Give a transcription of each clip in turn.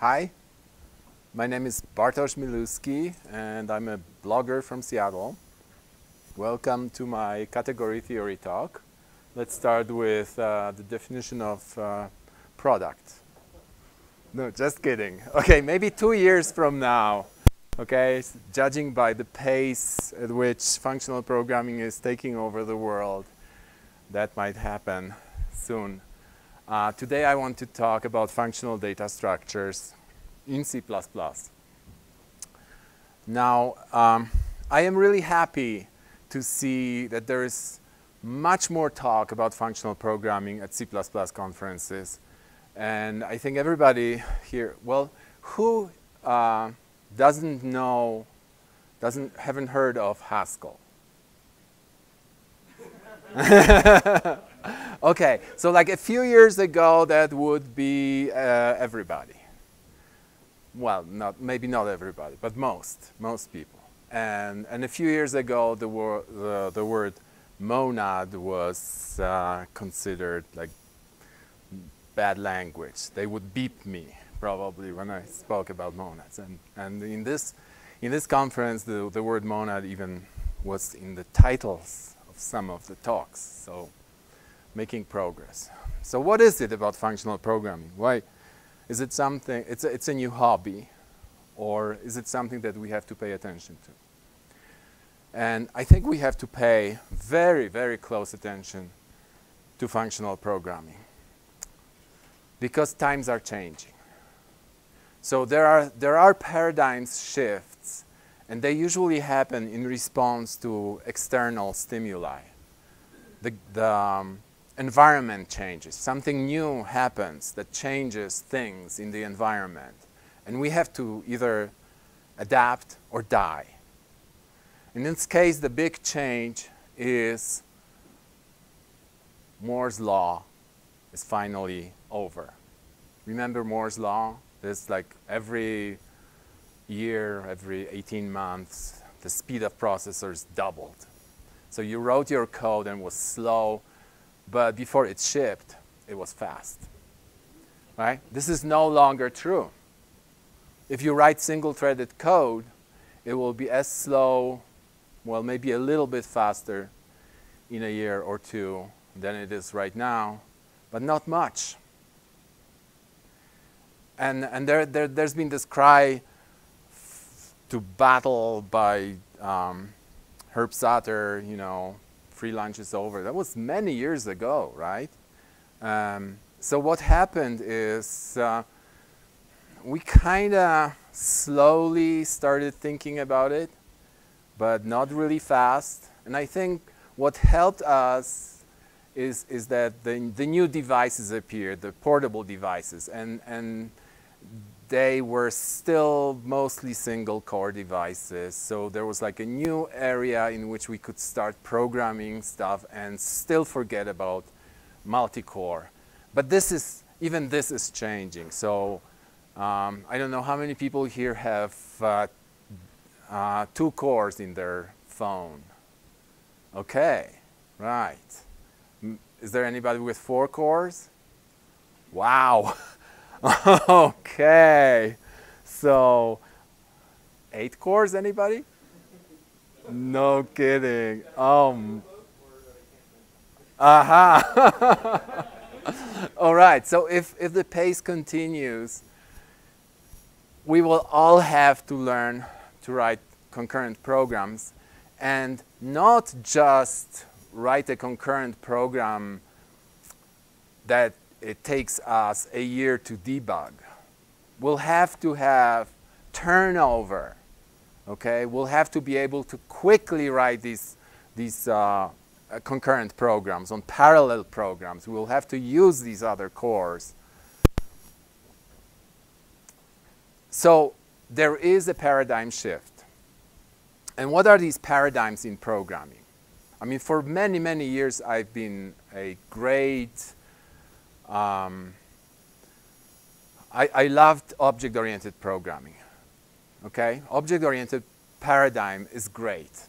Hi, my name is Bartosz Milewski and I'm a blogger from Seattle. Welcome to my category theory talk. Let's start with uh, the definition of uh, product. No, just kidding. Okay, maybe two years from now, okay, judging by the pace at which functional programming is taking over the world, that might happen soon. Uh, today I want to talk about functional data structures in C++. Now, um, I am really happy to see that there is much more talk about functional programming at C++ conferences. And I think everybody here, well, who uh, doesn't know, doesn't, haven't heard of Haskell? okay, so like a few years ago, that would be uh, everybody. Well, not maybe not everybody, but most, most people. And, and a few years ago, the, wor the, the word monad was uh, considered like bad language. They would beep me probably when I spoke about monads. And, and in, this, in this conference, the, the word monad even was in the titles of some of the talks. So making progress. So what is it about functional programming? Why is it something, it's a, it's a new hobby or is it something that we have to pay attention to? And I think we have to pay very, very close attention to functional programming because times are changing. So there are, there are paradigms shifts and they usually happen in response to external stimuli. The, the, um, environment changes, something new happens that changes things in the environment. And we have to either adapt or die. In this case, the big change is Moore's law is finally over. Remember Moore's law? It's like every year, every 18 months, the speed of processors doubled. So you wrote your code and was slow, but before it shipped, it was fast. Right? This is no longer true. If you write single-threaded code, it will be as slow, well, maybe a little bit faster in a year or two than it is right now, but not much. And, and there, there, has been this cry to battle by um, Herb Sutter, you know, free lunch is over. That was many years ago, right? Um, so what happened is uh, we kind of slowly started thinking about it, but not really fast. And I think what helped us is, is that the, the new devices appeared, the portable devices, and, and they were still mostly single core devices. So there was like a new area in which we could start programming stuff and still forget about multi-core. But this is, even this is changing. So um, I don't know how many people here have uh, uh, two cores in their phone. Okay, right. Is there anybody with four cores? Wow. okay. So, eight cores, anybody? No kidding. Um. Aha. all right. So if, if the pace continues, we will all have to learn to write concurrent programs and not just write a concurrent program that it takes us a year to debug. We'll have to have turnover, okay? We'll have to be able to quickly write these, these uh, uh, concurrent programs, on parallel programs. We'll have to use these other cores. So there is a paradigm shift. And what are these paradigms in programming? I mean, for many, many years, I've been a great um, I, I loved object-oriented programming. Okay, object-oriented paradigm is great.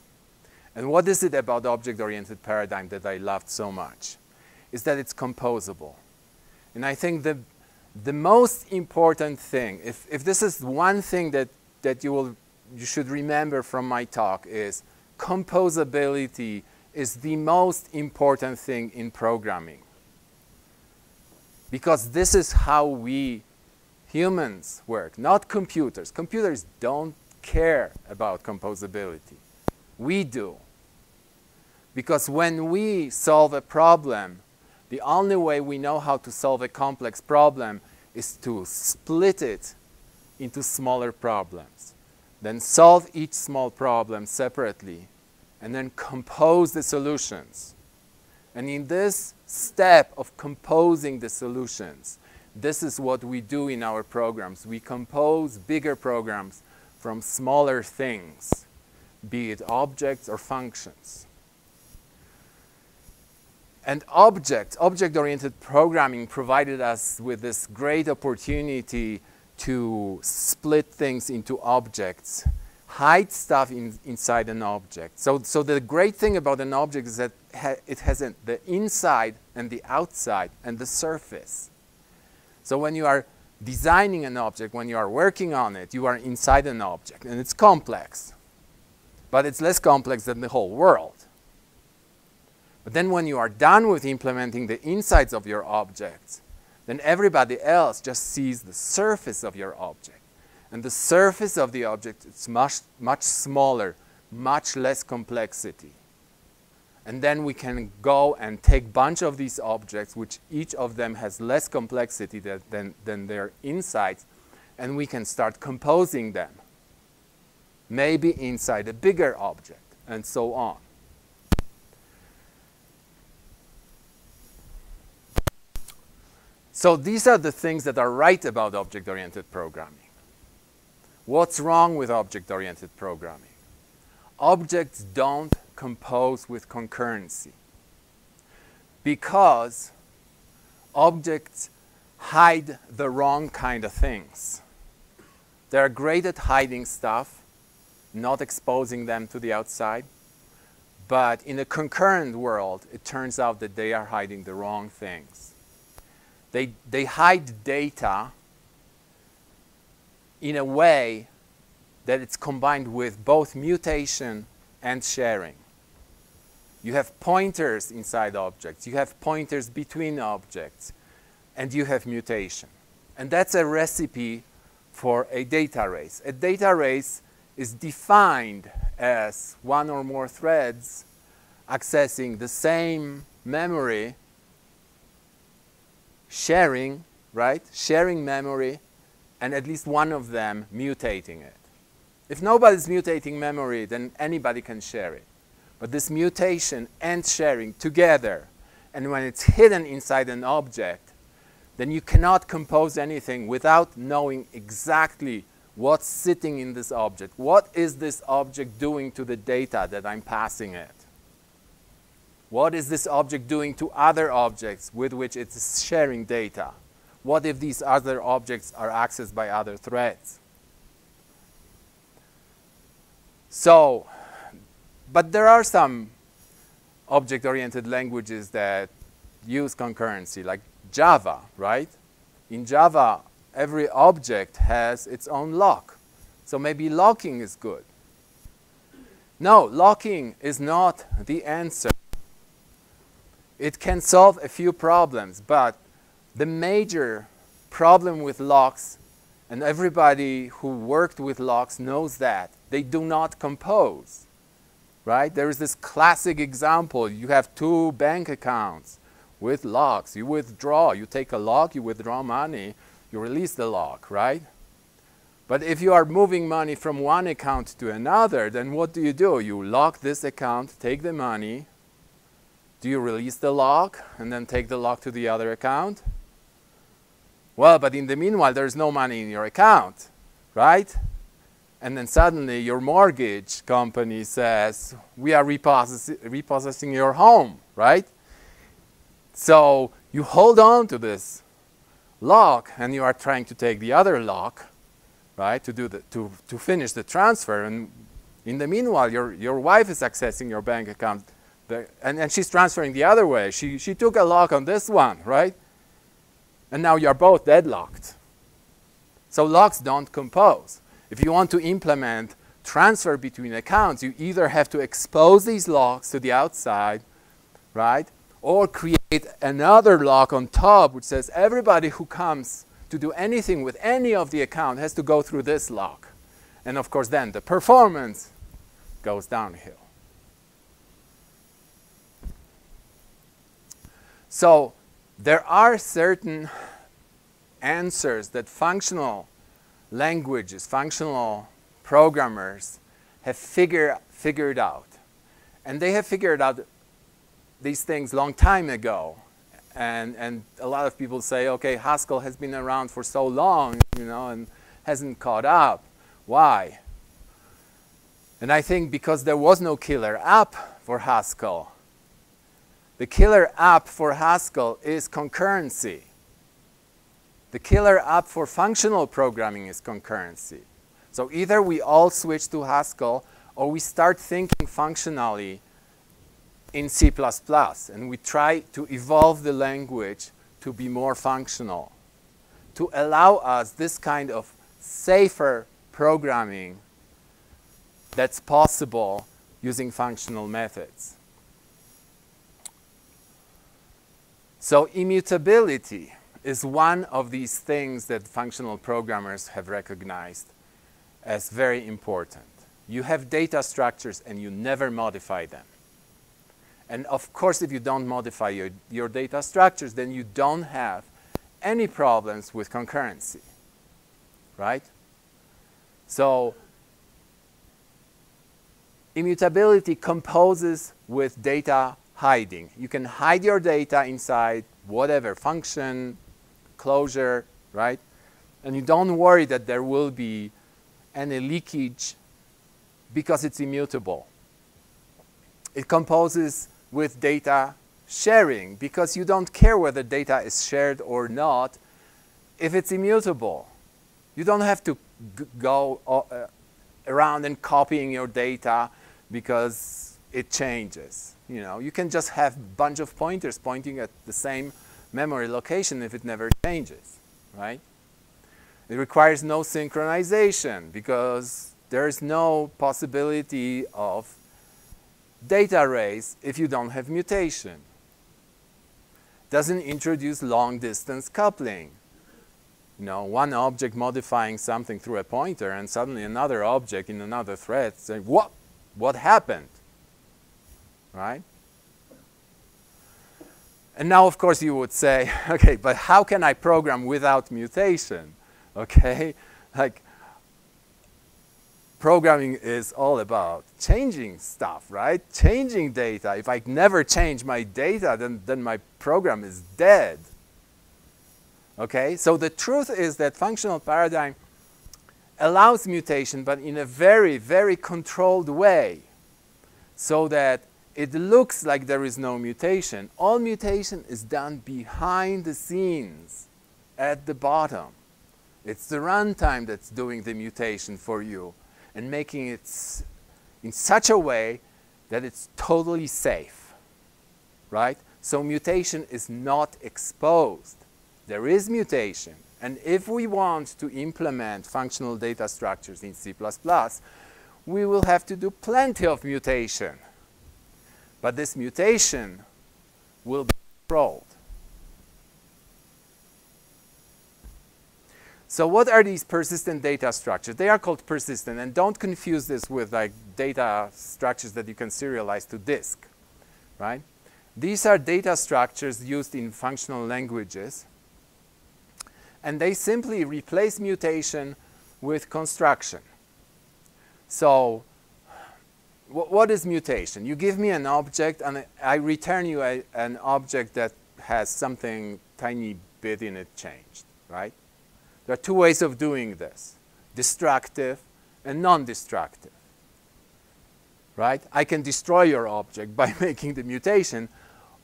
And what is it about object-oriented paradigm that I loved so much? Is that it's composable. And I think the, the most important thing, if, if this is one thing that, that you, will, you should remember from my talk is composability is the most important thing in programming. Because this is how we humans work, not computers. Computers don't care about composability. We do. Because when we solve a problem, the only way we know how to solve a complex problem is to split it into smaller problems. Then solve each small problem separately and then compose the solutions. And in this step of composing the solutions, this is what we do in our programs. We compose bigger programs from smaller things, be it objects or functions. And object, object-oriented programming provided us with this great opportunity to split things into objects, hide stuff in, inside an object. So, so the great thing about an object is that ha it has an, the inside and the outside and the surface. So when you are designing an object, when you are working on it, you are inside an object, and it's complex. But it's less complex than the whole world. But then when you are done with implementing the insides of your objects, then everybody else just sees the surface of your object. And the surface of the object is much, much smaller, much less complexity. And then we can go and take bunch of these objects, which each of them has less complexity than, than, than their insides, and we can start composing them. Maybe inside a bigger object, and so on. So these are the things that are right about object-oriented programming. What's wrong with object-oriented programming? Objects don't compose with concurrency because objects hide the wrong kind of things. They're great at hiding stuff, not exposing them to the outside. But in a concurrent world, it turns out that they are hiding the wrong things. They, they hide data in a way that it's combined with both mutation and sharing. You have pointers inside objects, you have pointers between objects, and you have mutation. And that's a recipe for a data race. A data race is defined as one or more threads accessing the same memory, sharing, right? Sharing memory and at least one of them mutating it. If nobody's mutating memory, then anybody can share it. But this mutation and sharing together, and when it's hidden inside an object, then you cannot compose anything without knowing exactly what's sitting in this object. What is this object doing to the data that I'm passing it? What is this object doing to other objects with which it's sharing data? What if these other objects are accessed by other threads? So, but there are some object-oriented languages that use concurrency, like Java, right? In Java, every object has its own lock. So maybe locking is good. No, locking is not the answer. It can solve a few problems, but the major problem with locks, and everybody who worked with locks knows that, they do not compose. Right? There is this classic example. You have two bank accounts with locks. You withdraw. You take a lock, you withdraw money, you release the lock, right? But if you are moving money from one account to another, then what do you do? You lock this account, take the money. Do you release the lock and then take the lock to the other account? Well, but in the meanwhile, there's no money in your account, right? And then suddenly your mortgage company says, we are repossessing your home, right? So you hold on to this lock and you are trying to take the other lock, right, to, do the, to, to finish the transfer. And in the meanwhile, your, your wife is accessing your bank account and, and she's transferring the other way. She, she took a lock on this one, right? And now you're both deadlocked. So locks don't compose. If you want to implement transfer between accounts, you either have to expose these locks to the outside, right? Or create another lock on top which says everybody who comes to do anything with any of the account has to go through this lock. And of course then the performance goes downhill. So there are certain answers that functional languages, functional programmers have figure, figured out. And they have figured out these things long time ago. And, and a lot of people say, okay, Haskell has been around for so long, you know, and hasn't caught up. Why? And I think because there was no killer app for Haskell. The killer app for Haskell is concurrency. The killer app for functional programming is concurrency. So either we all switch to Haskell or we start thinking functionally in C++ and we try to evolve the language to be more functional, to allow us this kind of safer programming that's possible using functional methods. So immutability is one of these things that functional programmers have recognized as very important. You have data structures and you never modify them. And of course, if you don't modify your, your data structures, then you don't have any problems with concurrency, right? So immutability composes with data hiding. You can hide your data inside whatever function, closure, right? And you don't worry that there will be any leakage because it's immutable. It composes with data sharing because you don't care whether data is shared or not if it's immutable. You don't have to go uh, around and copying your data because it changes. You know, you can just have a bunch of pointers pointing at the same memory location if it never changes, right? It requires no synchronization because there's no possibility of data race if you don't have mutation. Doesn't introduce long distance coupling. You know, one object modifying something through a pointer and suddenly another object in another thread saying, what? What happened? Right? And now, of course, you would say, okay, but how can I program without mutation? Okay? Like, programming is all about changing stuff, right? Changing data. If I never change my data, then, then my program is dead. Okay? So the truth is that functional paradigm allows mutation, but in a very, very controlled way so that it looks like there is no mutation. All mutation is done behind the scenes at the bottom. It's the runtime that's doing the mutation for you and making it in such a way that it's totally safe, right? So mutation is not exposed. There is mutation. And if we want to implement functional data structures in C++, we will have to do plenty of mutation. But this mutation will be controlled. So what are these persistent data structures? They are called persistent, and don't confuse this with like data structures that you can serialize to disk, right? These are data structures used in functional languages, and they simply replace mutation with construction. So what is mutation? You give me an object and I return you a, an object that has something tiny bit in it changed, right? There are two ways of doing this, destructive and non-destructive, right? I can destroy your object by making the mutation,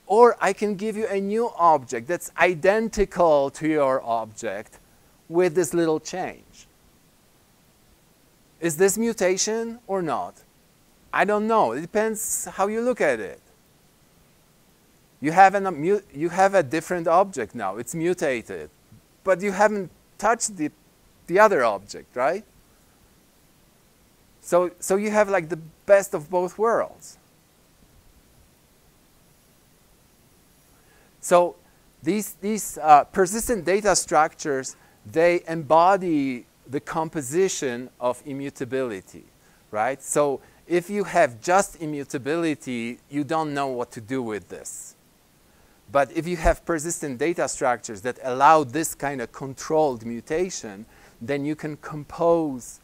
or I can give you a new object that's identical to your object with this little change. Is this mutation or not? I don't know. It depends how you look at it. You have, an, you have a different object now. It's mutated. but you haven't touched the, the other object, right? So, so you have like the best of both worlds. So these, these uh, persistent data structures, they embody the composition of immutability, right? So if you have just immutability, you don't know what to do with this. But if you have persistent data structures that allow this kind of controlled mutation, then you can compose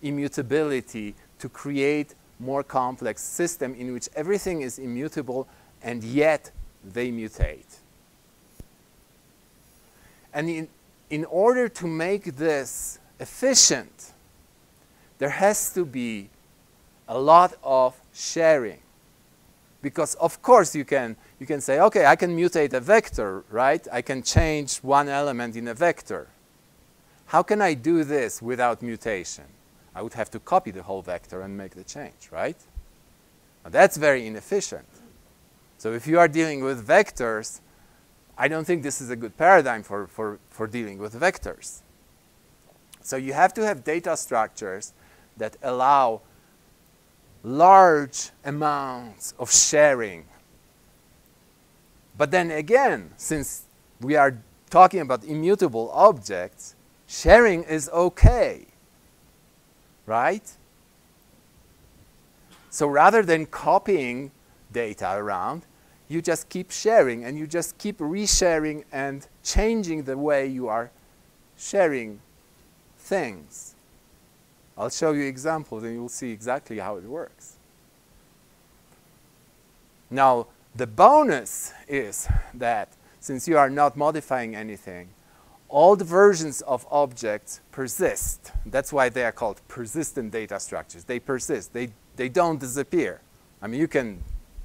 immutability to create more complex system in which everything is immutable and yet they mutate. And in, in order to make this efficient, there has to be a lot of sharing. Because of course you can, you can say, okay, I can mutate a vector, right? I can change one element in a vector. How can I do this without mutation? I would have to copy the whole vector and make the change, right? Now that's very inefficient. So if you are dealing with vectors, I don't think this is a good paradigm for, for, for dealing with vectors. So you have to have data structures that allow large amounts of sharing. But then again, since we are talking about immutable objects, sharing is okay, right? So rather than copying data around, you just keep sharing and you just keep resharing and changing the way you are sharing things. I'll show you examples and you'll see exactly how it works. Now, the bonus is that since you are not modifying anything, all the versions of objects persist. That's why they are called persistent data structures. They persist. They, they don't disappear. I mean, you can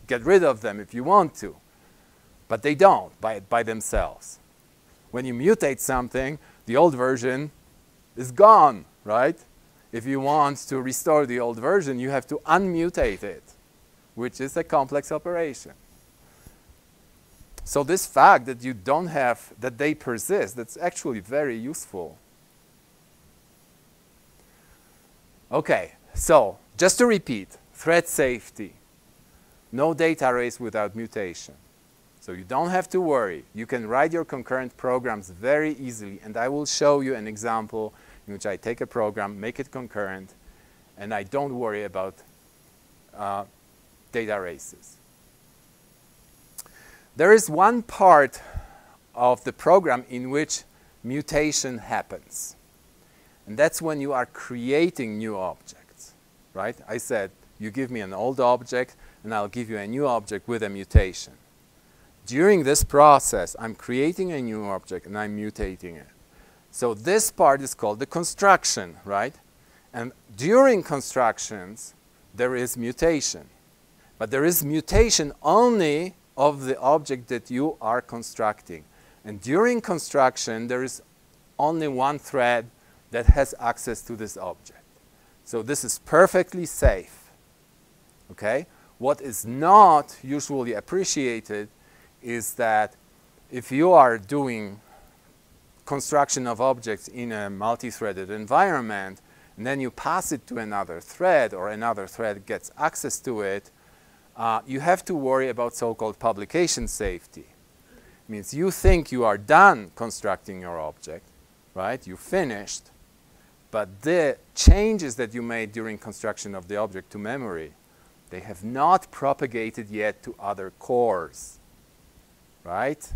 get rid of them if you want to, but they don't by, by themselves. When you mutate something, the old version is gone, right? If you want to restore the old version, you have to unmutate it, which is a complex operation. So this fact that you don't have, that they persist, that's actually very useful. Okay, so just to repeat, thread safety, no data race without mutation. So you don't have to worry. You can write your concurrent programs very easily, and I will show you an example in which I take a program, make it concurrent, and I don't worry about uh, data races. There is one part of the program in which mutation happens. And that's when you are creating new objects, right? I said, you give me an old object, and I'll give you a new object with a mutation. During this process, I'm creating a new object, and I'm mutating it. So this part is called the construction, right? And during constructions, there is mutation. But there is mutation only of the object that you are constructing. And during construction, there is only one thread that has access to this object. So this is perfectly safe. Okay? What is not usually appreciated is that if you are doing construction of objects in a multi-threaded environment, and then you pass it to another thread or another thread gets access to it, uh, you have to worry about so-called publication safety. It means you think you are done constructing your object, right? You finished, but the changes that you made during construction of the object to memory, they have not propagated yet to other cores, right?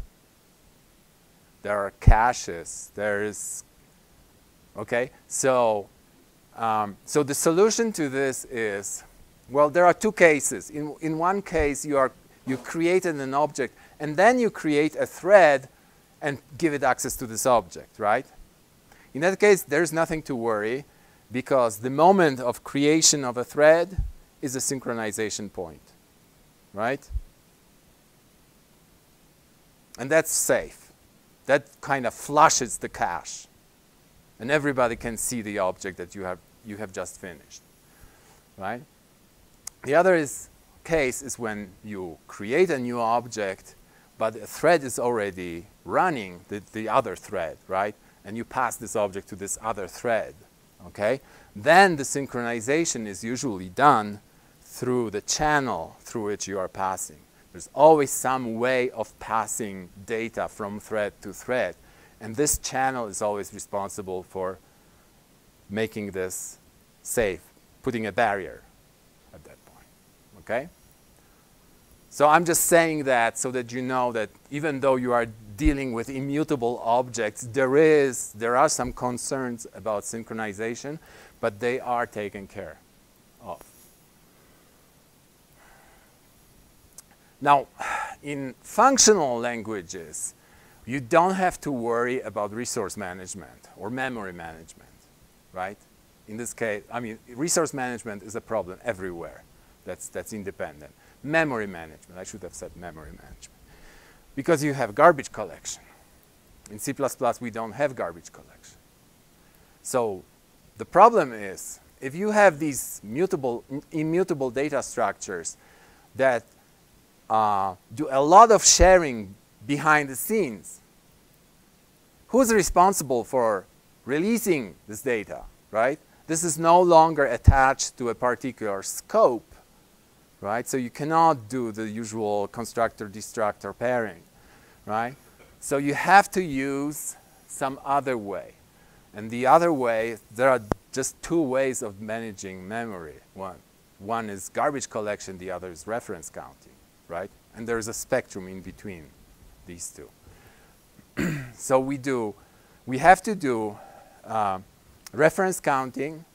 There are caches, there's, okay? So, um, so the solution to this is, well, there are two cases. In, in one case, you, are, you created an object, and then you create a thread and give it access to this object, right? In that case, there's nothing to worry because the moment of creation of a thread is a synchronization point, right? And that's safe that kind of flushes the cache. And everybody can see the object that you have, you have just finished. Right? The other is, case is when you create a new object but a thread is already running the, the other thread, right? And you pass this object to this other thread, okay? Then the synchronization is usually done through the channel through which you are passing. There's always some way of passing data from thread to thread. And this channel is always responsible for making this safe, putting a barrier at that point, okay? So I'm just saying that so that you know that even though you are dealing with immutable objects, there is, there are some concerns about synchronization, but they are taken care of. Now, in functional languages, you don't have to worry about resource management or memory management, right? In this case, I mean, resource management is a problem everywhere that's, that's independent memory management. I should have said memory management. Because you have garbage collection. In C++, we don't have garbage collection. So the problem is, if you have these mutable, immutable data structures that uh, do a lot of sharing behind the scenes, who's responsible for releasing this data, right? This is no longer attached to a particular scope right? So you cannot do the usual constructor-destructor pairing, right? So you have to use some other way. And the other way, there are just two ways of managing memory. One, one is garbage collection, the other is reference counting, right? And there's a spectrum in between these two. so we do, we have to do uh, reference counting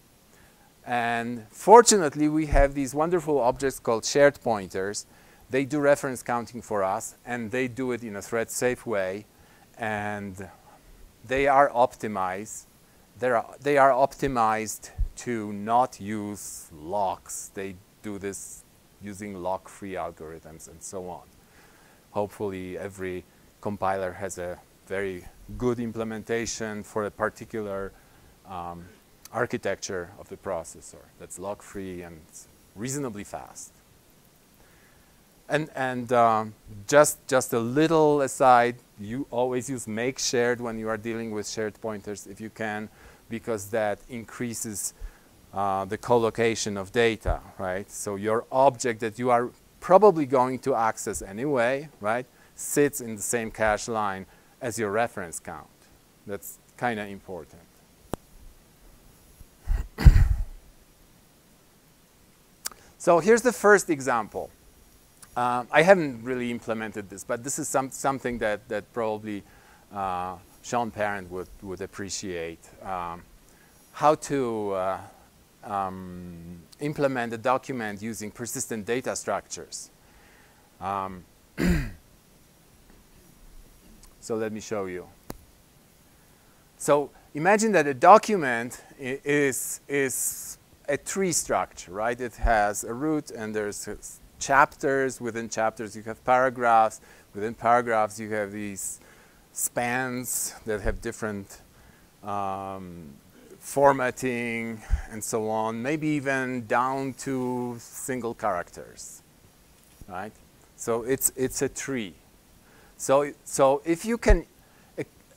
and fortunately, we have these wonderful objects called shared pointers. They do reference counting for us, and they do it in a thread-safe way. And they are optimized. They're, they are optimized to not use locks. They do this using lock-free algorithms and so on. Hopefully, every compiler has a very good implementation for a particular um, architecture of the processor that's lock-free and reasonably fast. And, and um, just, just a little aside, you always use make shared when you are dealing with shared pointers if you can, because that increases uh, the collocation of data, right? So your object that you are probably going to access anyway, right, sits in the same cache line as your reference count. That's kind of important. So here's the first example. Um, I haven't really implemented this, but this is some, something that, that probably uh, Sean Parent would, would appreciate. Um, how to uh, um, implement a document using persistent data structures. Um, so let me show you. So imagine that a document is, is a tree structure, right? It has a root and there's chapters. Within chapters, you have paragraphs. Within paragraphs, you have these spans that have different um, formatting and so on, maybe even down to single characters, right? So it's, it's a tree. So, so if you can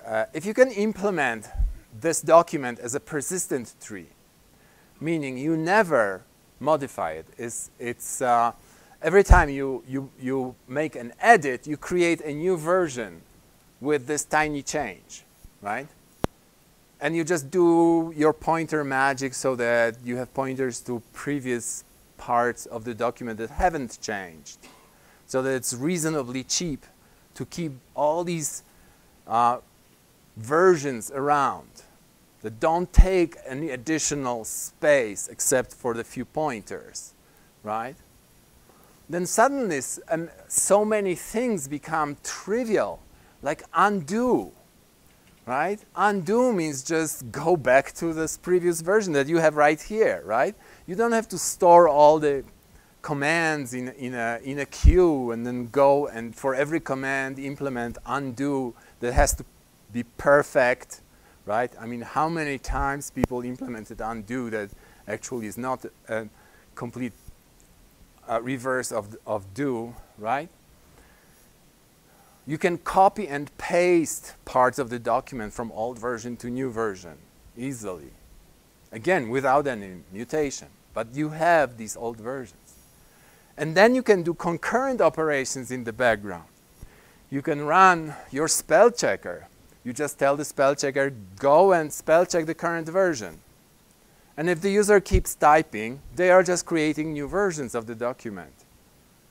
uh, if you can implement this document as a persistent tree, meaning you never modify it. It's, it's uh, every time you, you, you make an edit, you create a new version with this tiny change, right? And you just do your pointer magic so that you have pointers to previous parts of the document that haven't changed. So that it's reasonably cheap to keep all these uh, versions around that don't take any additional space except for the few pointers, right? Then suddenly um, so many things become trivial, like undo, right? Undo means just go back to this previous version that you have right here, right? You don't have to store all the commands in, in, a, in a queue and then go and for every command implement undo that has to be perfect right? I mean, how many times people implemented undo that actually is not a complete uh, reverse of, of do, right? You can copy and paste parts of the document from old version to new version easily. Again, without any mutation. But you have these old versions. And then you can do concurrent operations in the background. You can run your spell checker. You just tell the spell checker, go and spell check the current version. And if the user keeps typing, they are just creating new versions of the document.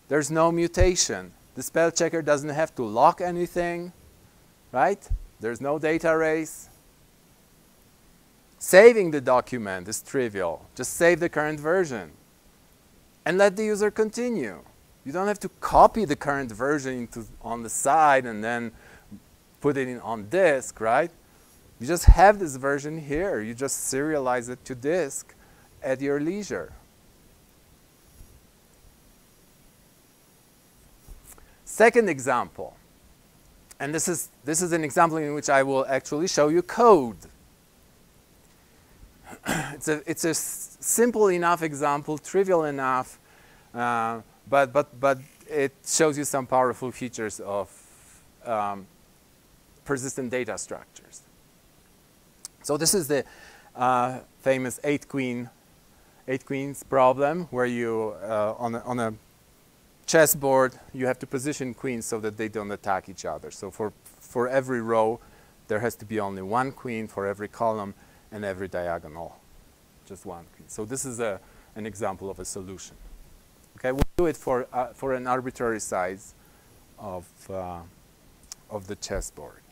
There's no mutation. The spell checker doesn't have to lock anything, right? There's no data race. Saving the document is trivial. Just save the current version and let the user continue. You don't have to copy the current version into, on the side and then put it in on disk, right? You just have this version here. You just serialize it to disk at your leisure. Second example, and this is, this is an example in which I will actually show you code. it's, a, it's a simple enough example, trivial enough, uh, but, but, but it shows you some powerful features of um, persistent data structures. So this is the uh, famous eight queen, eight queens problem, where you uh, on a, on a chessboard, you have to position queens so that they don't attack each other. So for, for every row, there has to be only one queen for every column and every diagonal, just one queen. So this is a, an example of a solution. Okay, we'll do it for, uh, for an arbitrary size of, uh, of the chessboard.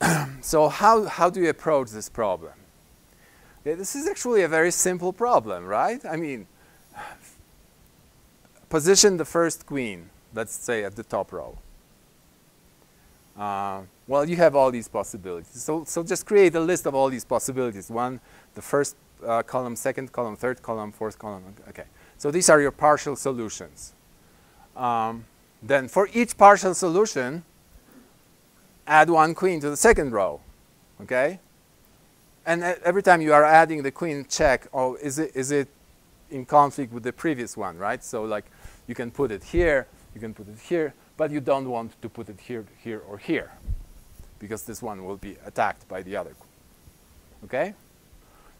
so how, how do you approach this problem? Yeah, this is actually a very simple problem, right? I mean, position the first queen, let's say at the top row. Uh, well, you have all these possibilities. So, so just create a list of all these possibilities. One, the first uh, column, second column, third column, fourth column. Okay. So these are your partial solutions. Um, then for each partial solution, add one queen to the second row. Okay? And every time you are adding the queen, check, oh, is it, is it in conflict with the previous one, right? So like you can put it here, you can put it here, but you don't want to put it here, here, or here, because this one will be attacked by the other. Okay?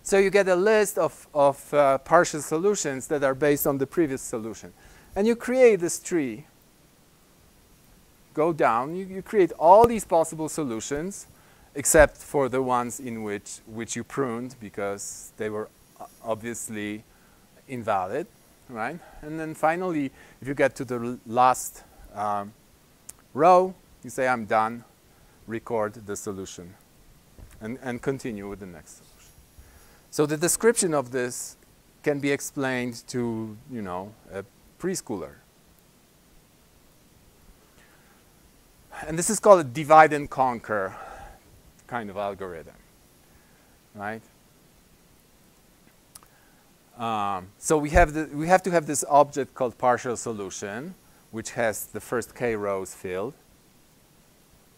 So you get a list of, of uh, partial solutions that are based on the previous solution. And you create this tree. Go down, you, you create all these possible solutions, except for the ones in which, which you pruned because they were obviously invalid right? And then finally, if you get to the last um, row, you say, I'm done, record the solution, and, and continue with the next solution. So the description of this can be explained to, you know, a preschooler. And this is called a divide and conquer kind of algorithm, right? Um, so we have, the, we have to have this object called partial solution, which has the first k rows filled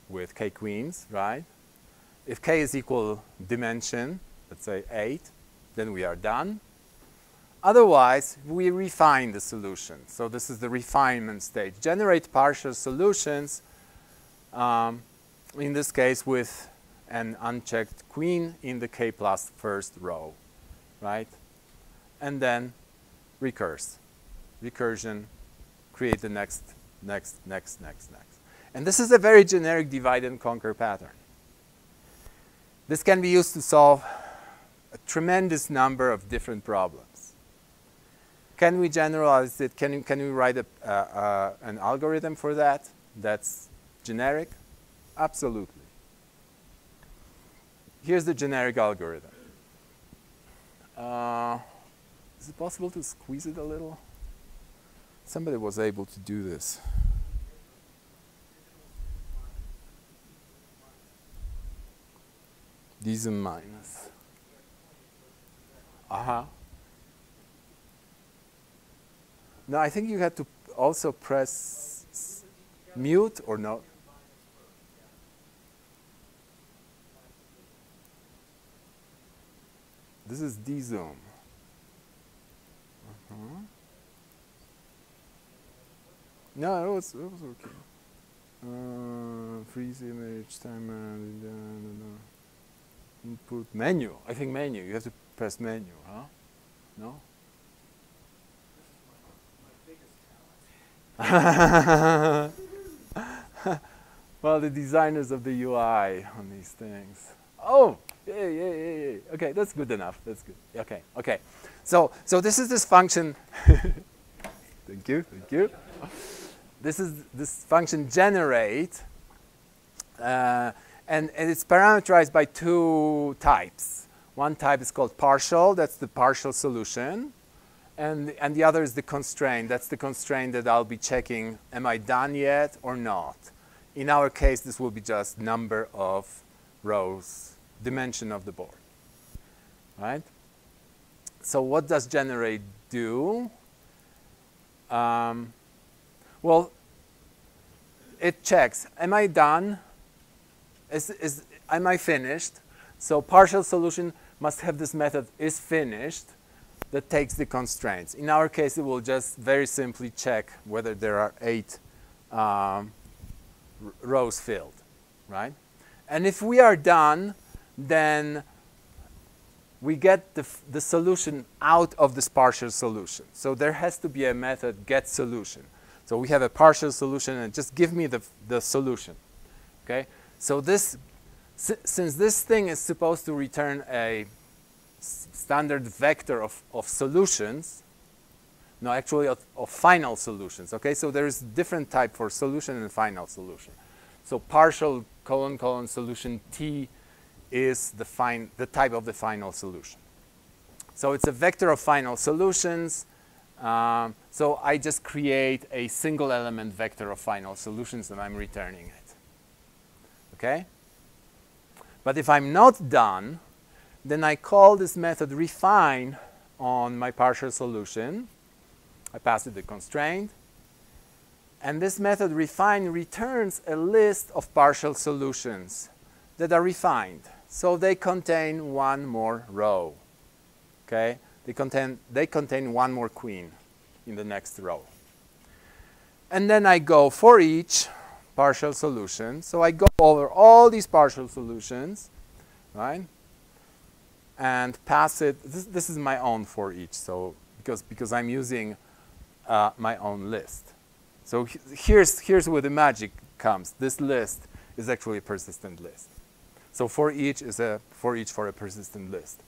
with k queens, right? If k is equal dimension, let's say 8, then we are done. Otherwise, we refine the solution. So this is the refinement stage. Generate partial solutions, um, in this case with an unchecked queen in the k plus first row, right? And then recurse. Recursion, create the next, next, next, next, next. And this is a very generic divide and conquer pattern. This can be used to solve a tremendous number of different problems. Can we generalize it? Can, can we write a, uh, uh, an algorithm for that that's generic? Absolutely. Here's the generic algorithm. Uh, is it possible to squeeze it a little? Somebody was able to do this. These are minus. Uh-huh. No, I think you had to also press mute or no? This is D-zoom. -huh. No, it was, it was okay. Uh, freeze image, time, uh, input, menu. I think menu. You have to press menu, huh? No? well, the designers of the UI on these things. Oh, yeah, yeah, yeah, yeah. Okay, that's good enough. That's good. Okay, okay. So, so this is this function. thank you, thank you. This is this function generate, uh, and, and it's parameterized by two types. One type is called partial. That's the partial solution and, and the other is the constraint. That's the constraint that I'll be checking, am I done yet or not? In our case, this will be just number of rows, dimension of the board, right? So what does generate do? Um, well, it checks, am I done? Is, is, am I finished? So partial solution must have this method is finished that takes the constraints. In our case, it will just very simply check whether there are eight um, rows filled, right? And if we are done, then we get the, the solution out of this partial solution. So there has to be a method get solution. So we have a partial solution and just give me the, the solution. Okay? So this, since this thing is supposed to return a standard vector of, of solutions, no, actually of, of, final solutions. Okay, so there's different type for solution and final solution. So partial colon colon solution T is the, fine, the type of the final solution. So it's a vector of final solutions. Um, so I just create a single element vector of final solutions and I'm returning it. Okay? But if I'm not done, then I call this method refine on my partial solution. I pass it the constraint. And this method refine returns a list of partial solutions that are refined. So they contain one more row. Okay? They contain, they contain one more queen in the next row. And then I go for each partial solution. So I go over all these partial solutions, right? and pass it. This, this is my own for each, so because, because I'm using uh, my own list. So here's, here's where the magic comes. This list is actually a persistent list. So for each is a for each for a persistent list.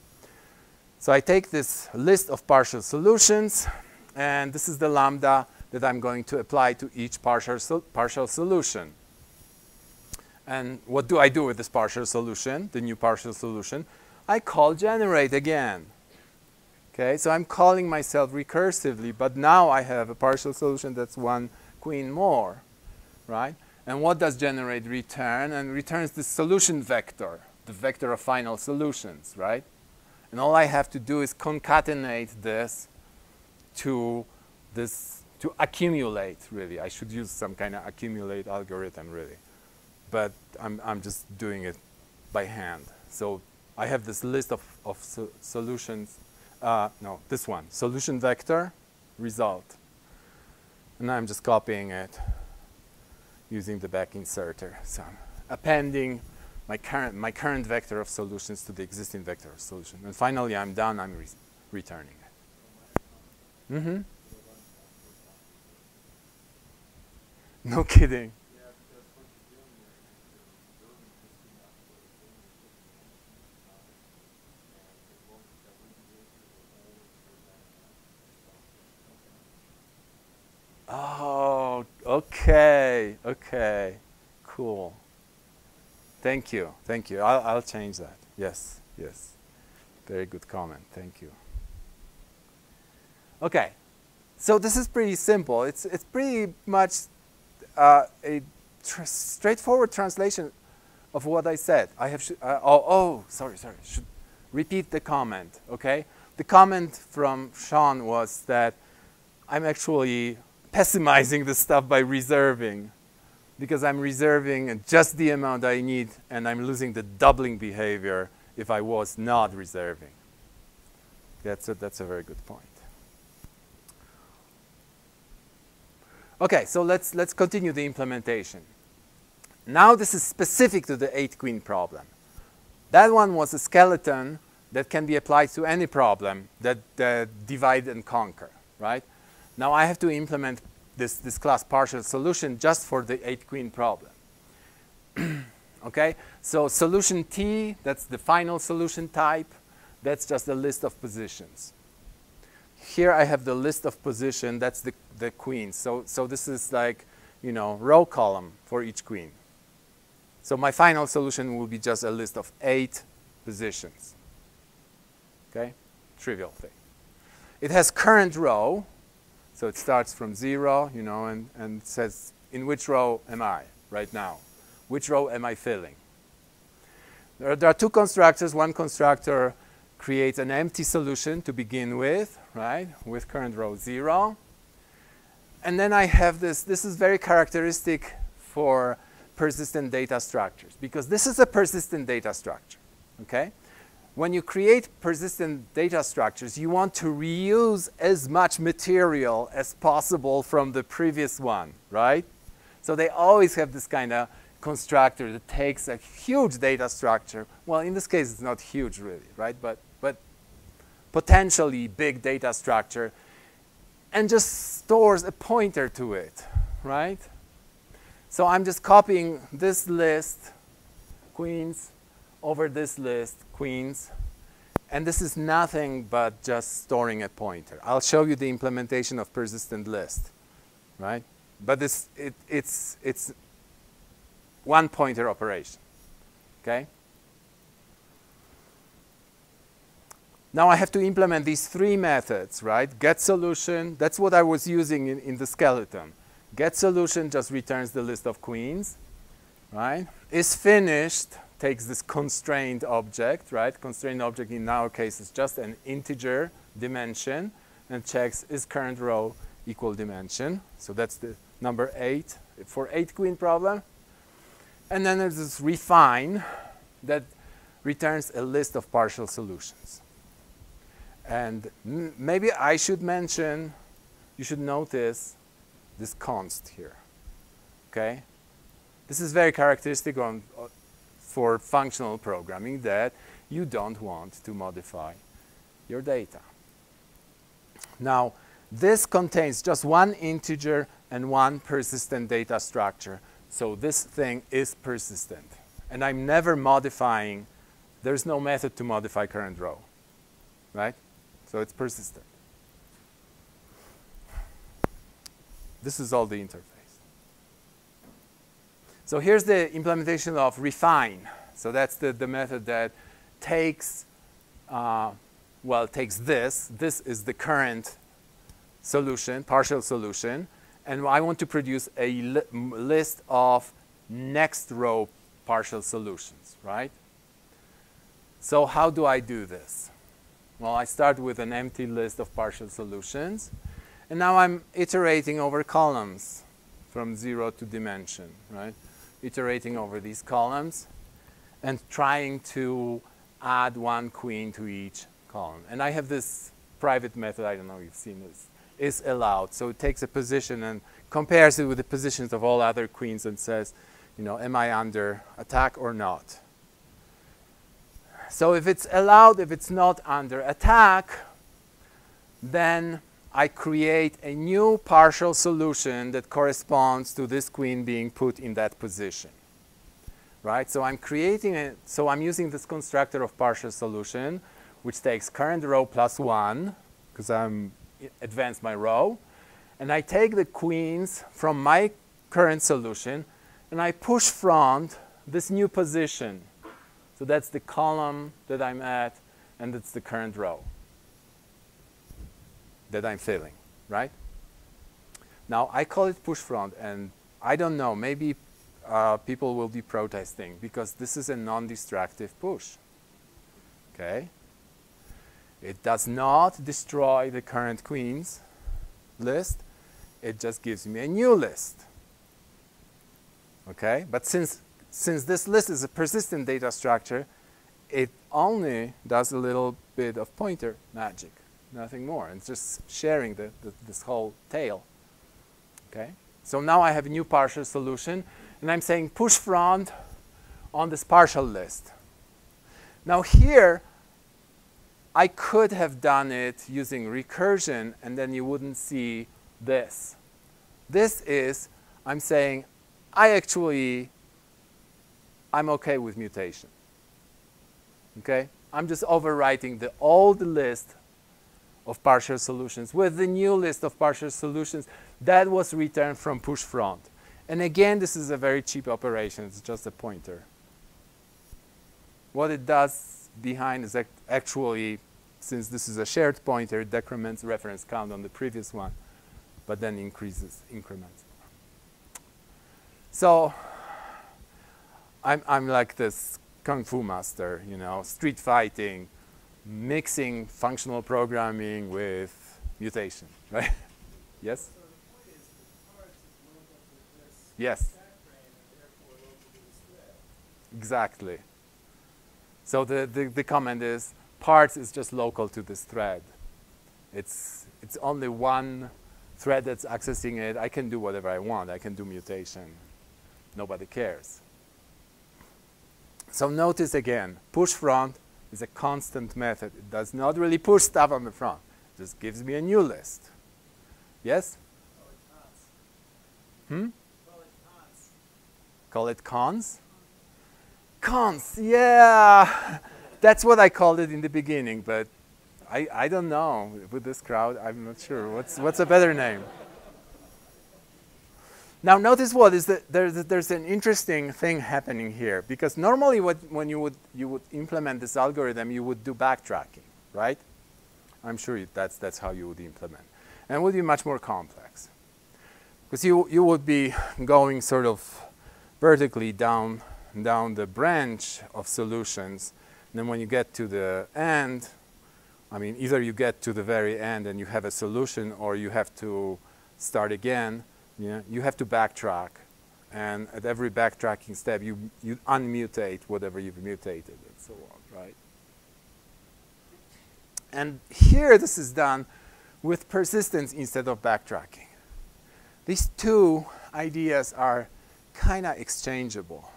So I take this list of partial solutions, and this is the lambda that I'm going to apply to each partial, partial solution. And what do I do with this partial solution, the new partial solution? I call generate again. Okay, so I'm calling myself recursively, but now I have a partial solution that's one queen more, right? And what does generate return? And returns the solution vector, the vector of final solutions, right? And all I have to do is concatenate this to this, to accumulate, really. I should use some kind of accumulate algorithm, really. But I'm, I'm just doing it by hand. So I have this list of, of so solutions. Uh, no, this one, solution vector, result. And I'm just copying it using the back inserter. So I'm appending my current, my current vector of solutions to the existing vector of solution. And finally, I'm done, I'm re returning it. Mm-hmm. No kidding. Oh, okay, okay, cool. Thank you, thank you. I'll, I'll change that. Yes, yes. Very good comment. Thank you. Okay, so this is pretty simple. It's, it's pretty much uh, a tr straightforward translation of what I said. I have, uh, oh, oh, sorry, sorry. Should repeat the comment, okay? The comment from Sean was that I'm actually pessimizing the stuff by reserving because I'm reserving just the amount I need and I'm losing the doubling behavior if I was not reserving. That's a, that's a very good point. Okay, so let's, let's continue the implementation. Now this is specific to the eight queen problem. That one was a skeleton that can be applied to any problem that, that divide and conquer, right? Now I have to implement this, this class partial solution just for the eight queen problem. okay, so solution T, that's the final solution type. That's just a list of positions. Here I have the list of position, that's the, the queen. So, so this is like, you know, row column for each queen. So my final solution will be just a list of eight positions. Okay, trivial thing. It has current row, so it starts from zero, you know, and, and says, in which row am I right now? Which row am I filling? There are, there are two constructors. One constructor creates an empty solution to begin with, right, with current row zero. And then I have this, this is very characteristic for persistent data structures because this is a persistent data structure, okay? When you create persistent data structures, you want to reuse as much material as possible from the previous one, right? So they always have this kind of constructor that takes a huge data structure. Well, in this case, it's not huge really, right? But, but potentially big data structure and just stores a pointer to it, right? So I'm just copying this list, queens, over this list, queens. And this is nothing but just storing a pointer. I'll show you the implementation of persistent list, right? But this, it, it's, it's one pointer operation, okay? Now I have to implement these three methods, right? Get solution, that's what I was using in, in the skeleton. Get solution just returns the list of queens, right? Is finished takes this constrained object, right? Constrained object in our case is just an integer dimension and checks is current row equal dimension. So that's the number eight for eight queen problem. And then there's this refine that returns a list of partial solutions. And maybe I should mention, you should notice this const here. Okay? This is very characteristic on, for functional programming that you don't want to modify your data. Now, this contains just one integer and one persistent data structure. So this thing is persistent. And I'm never modifying, there's no method to modify current row, right? So it's persistent. This is all the interface. So here's the implementation of refine. So that's the, the method that takes, uh, well, takes this. This is the current solution, partial solution. And I want to produce a li list of next row partial solutions, right? So how do I do this? Well, I start with an empty list of partial solutions. And now I'm iterating over columns from zero to dimension, right? Iterating over these columns and trying to add one queen to each column. And I have this private method, I don't know if you've seen this, is allowed. So it takes a position and compares it with the positions of all other queens and says, you know, am I under attack or not? So if it's allowed, if it's not under attack, then I create a new partial solution that corresponds to this queen being put in that position. Right? So I'm creating it, so I'm using this constructor of partial solution, which takes current row plus one, because I'm eh, advanced my row, and I take the queens from my current solution, and I push front this new position. So that's the column that I'm at, and it's the current row that I'm filling, right? Now, I call it push front, and I don't know, maybe uh, people will be protesting because this is a non-destructive push, okay? It does not destroy the current queens list. It just gives me a new list, okay? But since, since this list is a persistent data structure, it only does a little bit of pointer magic nothing more. And it's just sharing the, the, this whole tail. Okay? So now I have a new partial solution, and I'm saying push front on this partial list. Now here, I could have done it using recursion, and then you wouldn't see this. This is, I'm saying, I actually, I'm okay with mutation. Okay? I'm just overwriting the old list of partial solutions with the new list of partial solutions that was returned from push front. And again, this is a very cheap operation. It's just a pointer. What it does behind is actually, since this is a shared pointer, it decrements reference count on the previous one, but then increases increments. So I'm, I'm like this kung fu master, you know, street fighting, mixing functional programming with mutation, right? yes? Yes. Exactly. So the, the, the comment is parts is just local to this thread. It's, it's only one thread that's accessing it. I can do whatever I want. I can do mutation. Nobody cares. So notice again, push front is a constant method. It does not really push stuff on the front. It just gives me a new list. Yes? Hmm? Call it cons? Cons, yeah. That's what I called it in the beginning, but I, I don't know. With this crowd, I'm not sure. What's, what's a better name? Now notice what is that there's, there's an interesting thing happening here because normally what, when you would, you would implement this algorithm, you would do backtracking, right? I'm sure that's, that's how you would implement. And it would be much more complex because you, you would be going sort of vertically down, down the branch of solutions. And then when you get to the end, I mean, either you get to the very end and you have a solution or you have to start again. Yeah? You have to backtrack. And at every backtracking step, you, you unmutate whatever you've mutated and so on, right? And here this is done with persistence instead of backtracking. These two ideas are kind of exchangeable.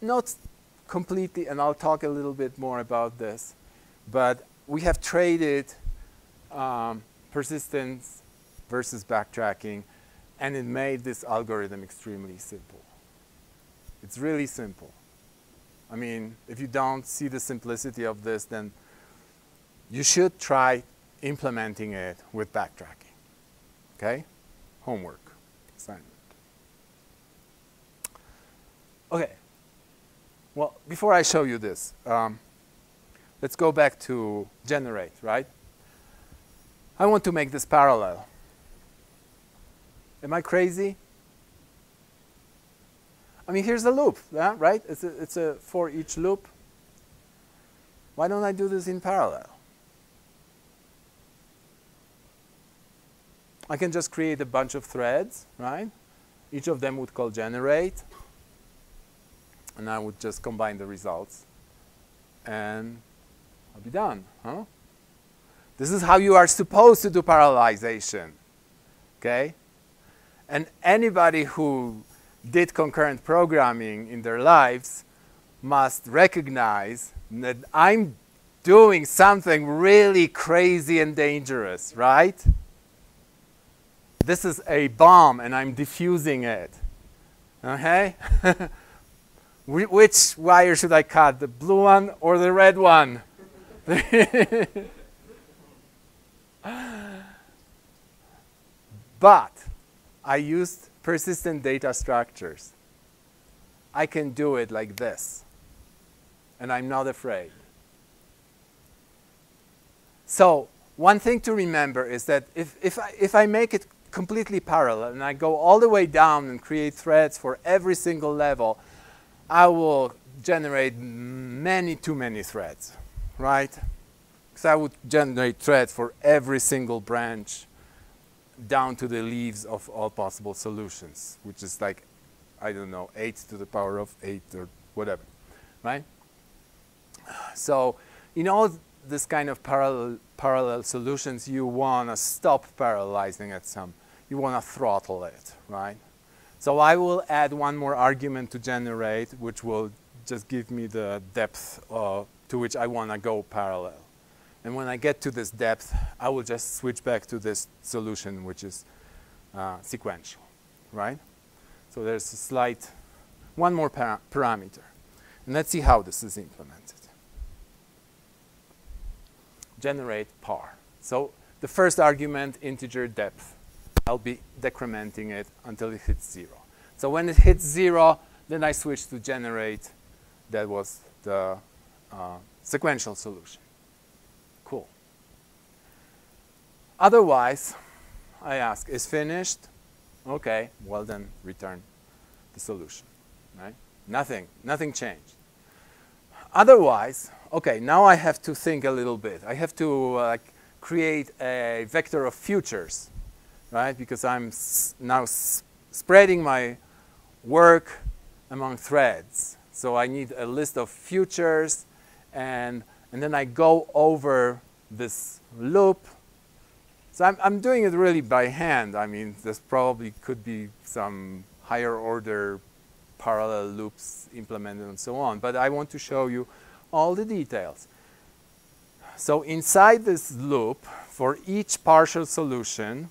Not completely, and I'll talk a little bit more about this, but we have traded um, persistence versus backtracking, and it made this algorithm extremely simple. It's really simple. I mean, if you don't see the simplicity of this, then you should try implementing it with backtracking. Okay? Homework, assignment. Okay. Well, before I show you this, um, let's go back to generate, right? I want to make this parallel. Am I crazy? I mean, here's a loop, yeah, right? It's a, it's a for each loop. Why don't I do this in parallel? I can just create a bunch of threads, right? Each of them would call generate and I would just combine the results and I'll be done, huh? This is how you are supposed to do parallelization, okay? And anybody who did concurrent programming in their lives must recognize that I'm doing something really crazy and dangerous, right? This is a bomb and I'm diffusing it, okay? which wire should I cut, the blue one or the red one? but I used persistent data structures. I can do it like this, and I'm not afraid. So one thing to remember is that if, if, I, if I make it completely parallel and I go all the way down and create threads for every single level, I will generate many too many threads, right? Because I would generate threads for every single branch down to the leaves of all possible solutions, which is like, I don't know, 8 to the power of 8 or whatever, right? So in all this kind of parallel, parallel solutions, you want to stop parallelizing at some, you want to throttle it, right? So I will add one more argument to generate, which will just give me the depth uh, to which I want to go parallel. And when I get to this depth, I will just switch back to this solution, which is uh, sequential, right? So there's a slight, one more para parameter. And let's see how this is implemented. Generate par. So the first argument, integer depth. I'll be decrementing it until it hits zero. So when it hits zero, then I switch to generate. That was the uh, sequential solution. Cool. Otherwise, I ask, is finished? Okay, well then return the solution, right? Nothing, nothing changed. Otherwise, okay, now I have to think a little bit. I have to uh, create a vector of futures, right? Because I'm now spreading my work among threads. So I need a list of futures and, and then I go over this loop. So I'm, I'm doing it really by hand. I mean, there's probably could be some higher order parallel loops implemented and so on. But I want to show you all the details. So inside this loop, for each partial solution,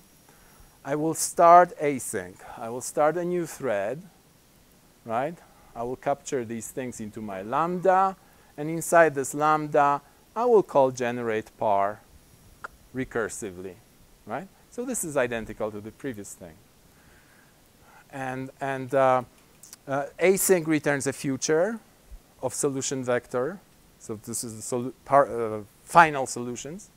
I will start async. I will start a new thread, right? I will capture these things into my lambda, and inside this lambda, I will call generate par recursively, right? So this is identical to the previous thing. And, and uh, uh, async returns a future of solution vector. So this is the solu uh, final solutions.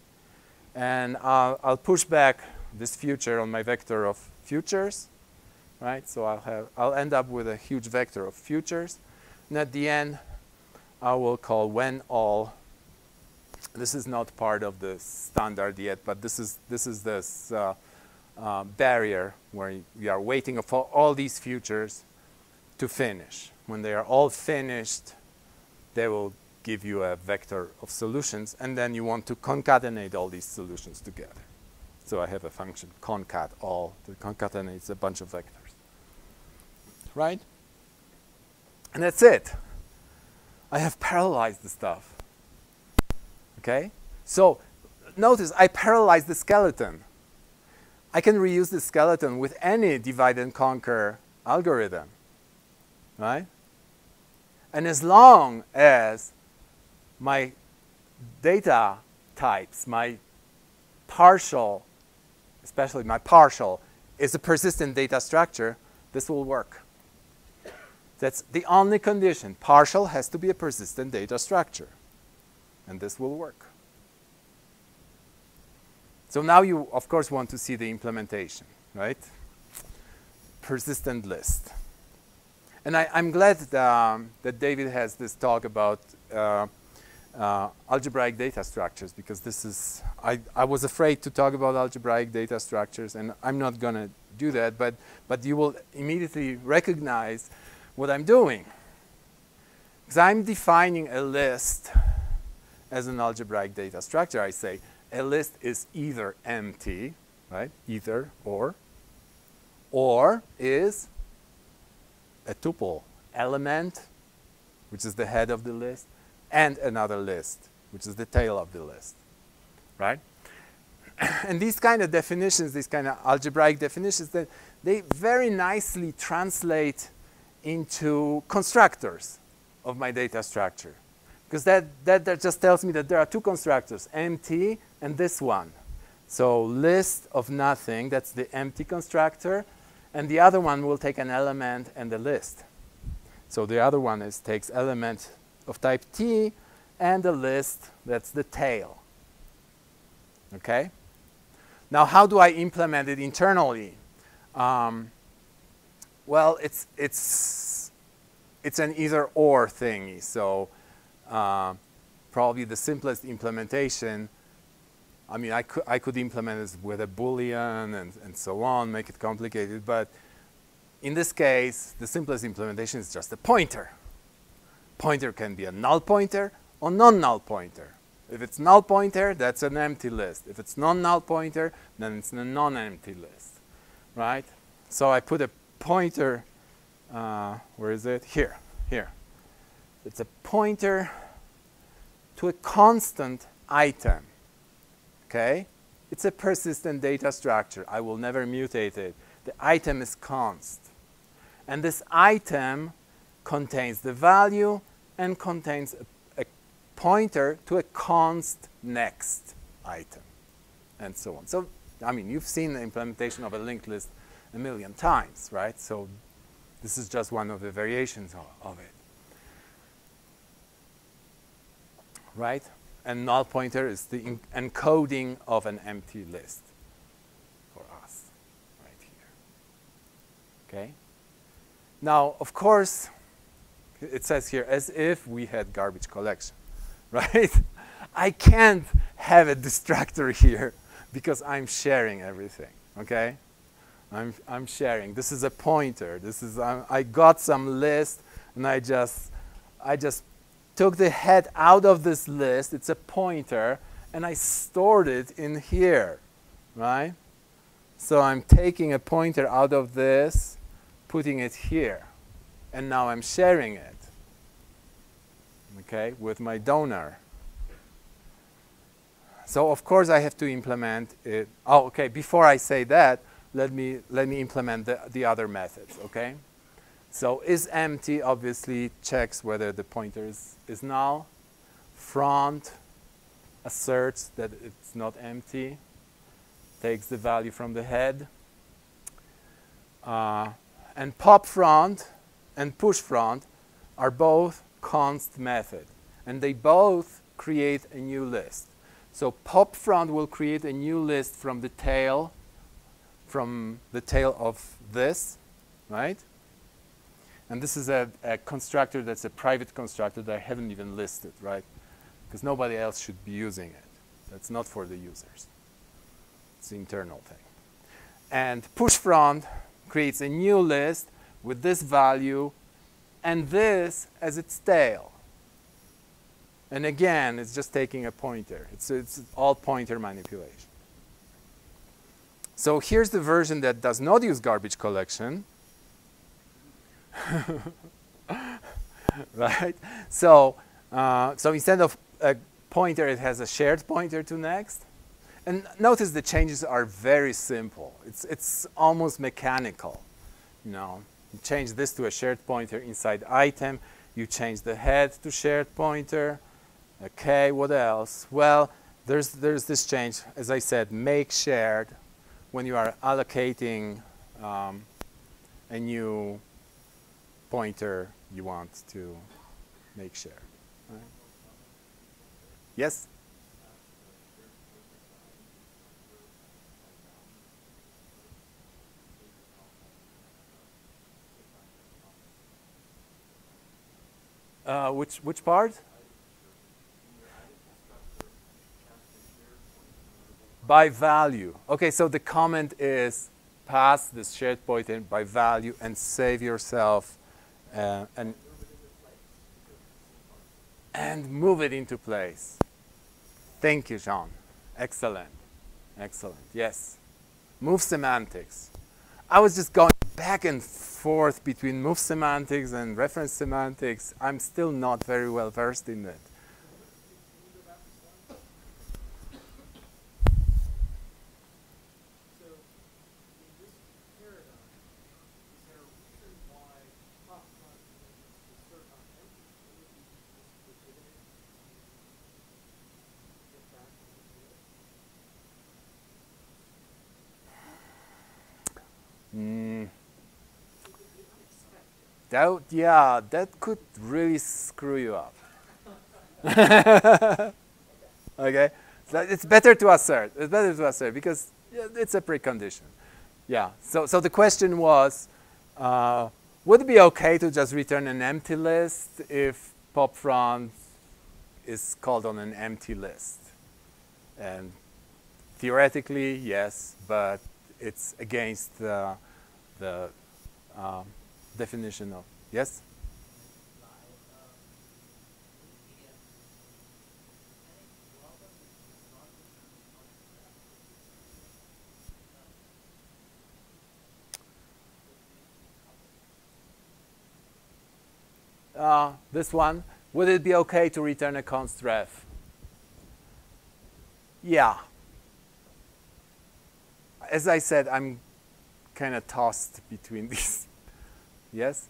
And I'll, I'll push back this future on my vector of futures, right? So I'll, have, I'll end up with a huge vector of futures. And at the end, I will call when all. This is not part of the standard yet, but this is, this is this uh, uh, barrier where we are waiting for all these futures to finish. When they are all finished, they will give you a vector of solutions, and then you want to concatenate all these solutions together. So I have a function concat all that concatenates a bunch of vectors. Right? And that's it. I have parallelized the stuff. Okay? So notice I parallelized the skeleton. I can reuse the skeleton with any divide and conquer algorithm. Right? And as long as my data types, my partial, especially my partial, is a persistent data structure, this will work. That's the only condition. Partial has to be a persistent data structure. And this will work. So now you, of course, want to see the implementation, right? Persistent list. And I, am glad that, um, that David has this talk about uh, uh, algebraic data structures because this is, I, I was afraid to talk about algebraic data structures and I'm not going to do that, but, but you will immediately recognize what I'm doing. Because I'm defining a list as an algebraic data structure. I say a list is either empty, right, either or, or is a tuple element, which is the head of the list, and another list, which is the tail of the list, right? and these kind of definitions, these kind of algebraic definitions, that they very nicely translate into constructors of my data structure. Because that, that, that just tells me that there are two constructors, empty and this one. So list of nothing, that's the empty constructor, and the other one will take an element and a list. So the other one is takes element of type T and a list that's the tail. Okay? Now, how do I implement it internally? Um, well, it's, it's, it's an either or thingy. So uh, probably the simplest implementation, I mean, I could, I could implement this with a Boolean and, and so on, make it complicated. But in this case, the simplest implementation is just a pointer pointer can be a null pointer or non-null pointer. If it's null pointer, that's an empty list. If it's non-null pointer, then it's a non-empty list, right? So I put a pointer, uh, where is it? Here, here. It's a pointer to a constant item, okay? It's a persistent data structure. I will never mutate it. The item is const. And this item contains the value and contains a, a pointer to a const next item, and so on. So, I mean, you've seen the implementation of a linked list a million times, right? So this is just one of the variations of, of it. Right? And null pointer is the encoding of an empty list for us, right here. Okay? Now, of course, it says here, as if we had garbage collection, right? I can't have a destructor here because I'm sharing everything, okay? I'm, I'm sharing. This is a pointer. This is, um, I got some list and I just, I just took the head out of this list. It's a pointer and I stored it in here, right? So I'm taking a pointer out of this, putting it here, and now I'm sharing it, okay, with my donor. So of course I have to implement it. Oh, okay, before I say that, let me, let me implement the, the other methods, okay? So is empty obviously checks whether the pointer is, is null. Front asserts that it's not empty, takes the value from the head. Uh, and pop front and push front are both const method. And they both create a new list. So pop front will create a new list from the tail from the tail of this, right? And this is a, a, constructor that's a private constructor that I haven't even listed, right? Because nobody else should be using it. That's not for the users. It's an internal thing. And push front creates a new list with this value and this as its tail. And again, it's just taking a pointer. It's, it's all pointer manipulation. So here's the version that does not use garbage collection. right? So, uh, so instead of a pointer, it has a shared pointer to next. And notice the changes are very simple. It's, it's almost mechanical. You know, you change this to a shared pointer inside item. You change the head to shared pointer. Okay, what else? Well, there's, there's this change. As I said, make shared when you are allocating um, a new pointer you want to make share. Right? Yes? Uh, which, which part? by value. Okay, so the comment is pass this shared pointer by value and save yourself uh, and and move it into place. Thank you, Jean. Excellent. Excellent. Yes. Move semantics. I was just going back and forth between move semantics and reference semantics. I'm still not very well versed in it. That, yeah, that could really screw you up. okay? So it's better to assert. It's better to assert because it's a precondition. Yeah. So, so the question was, uh, would it be okay to just return an empty list if pop front is called on an empty list? And theoretically, yes, but it's against the, the um, definition of. Yes? Uh, this one, would it be okay to return a const ref? Yeah. As I said, I'm kind of tossed between these yes?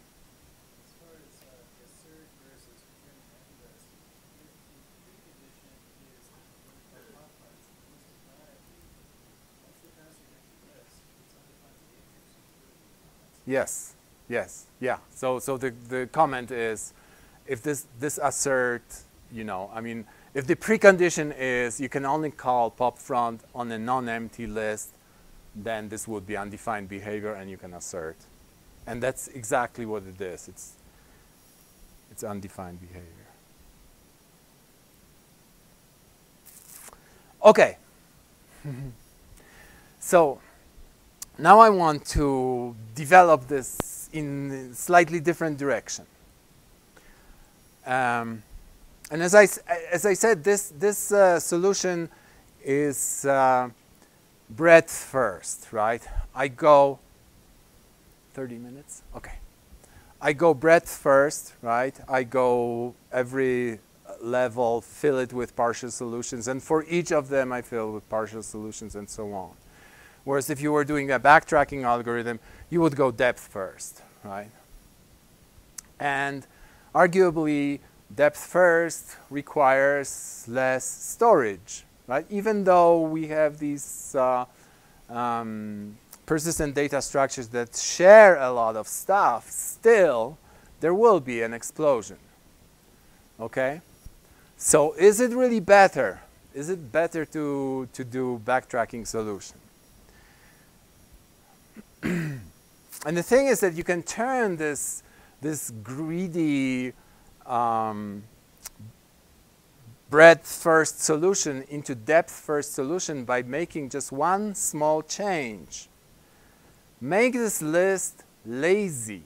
Yes, yes, yeah. So, so the, the comment is, if this, this assert, you know, I mean, if the precondition is you can only call pop front on a non-empty list, then this would be undefined behavior and you can assert. And that's exactly what it is. It's, it's undefined behavior. Okay. so now I want to develop this in slightly different direction. Um, and as I, as I said, this, this uh, solution is uh, breadth first, right? I go 30 minutes? Okay. I go breadth first, right? I go every level, fill it with partial solutions, and for each of them I fill with partial solutions and so on. Whereas if you were doing a backtracking algorithm, you would go depth first, right? And arguably, depth first requires less storage, right? Even though we have these uh, um, persistent data structures that share a lot of stuff, still there will be an explosion, okay? So is it really better? Is it better to, to do backtracking solution? and the thing is that you can turn this, this greedy um, breadth first solution into depth first solution by making just one small change. Make this list lazy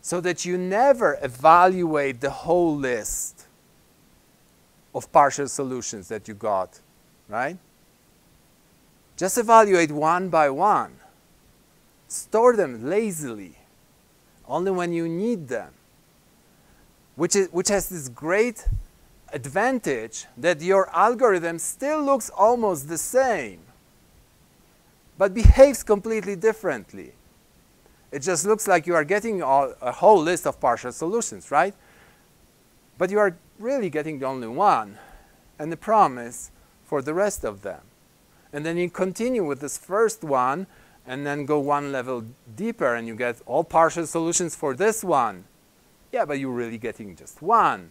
so that you never evaluate the whole list of partial solutions that you got, right? Just evaluate one by one. Store them lazily, only when you need them, which, is, which has this great advantage that your algorithm still looks almost the same, but behaves completely differently. It just looks like you are getting a whole list of partial solutions, right? But you are really getting only one, and the promise for the rest of them. And then you continue with this first one and then go one level deeper and you get all partial solutions for this one. Yeah, but you're really getting just one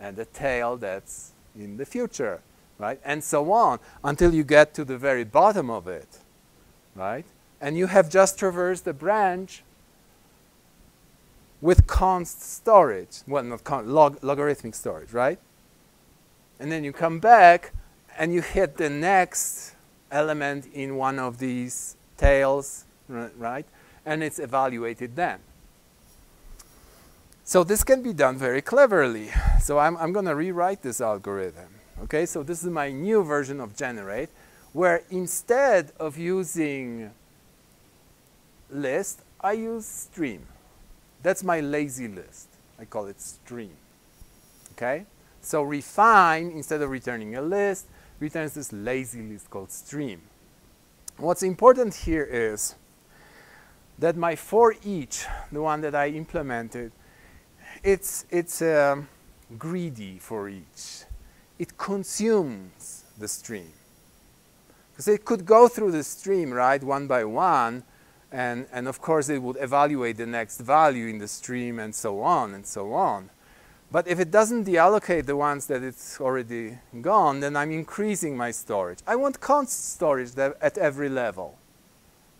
and a tail that's in the future, right? And so on until you get to the very bottom of it, right? And you have just traversed the branch with const storage. Well, not const, log, logarithmic storage, right? And then you come back and you hit the next element in one of these tails, right? And it's evaluated then. So this can be done very cleverly. So I'm, I'm going to rewrite this algorithm. Okay, so this is my new version of generate, where instead of using list, I use stream. That's my lazy list. I call it stream. Okay? So refine, instead of returning a list, returns this lazy list called stream. What's important here is that my for each, the one that I implemented, it's, it's um, greedy for each. It consumes the stream. Because it could go through the stream, right, one by one, and, and of course it would evaluate the next value in the stream and so on and so on. But if it doesn't deallocate the ones that it's already gone, then I'm increasing my storage. I want const storage at every level.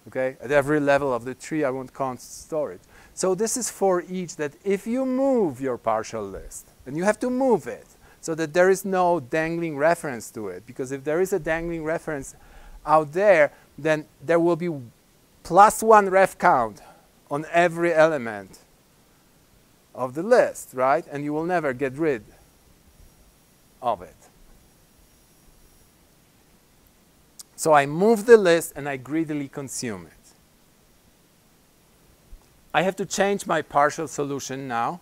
Okay, at every level of the tree, I want const storage. So this is for each that if you move your partial list, and you have to move it so that there is no dangling reference to it, because if there is a dangling reference out there, then there will be plus one ref count on every element of the list, right? And you will never get rid of it. So I move the list and I greedily consume it. I have to change my partial solution now.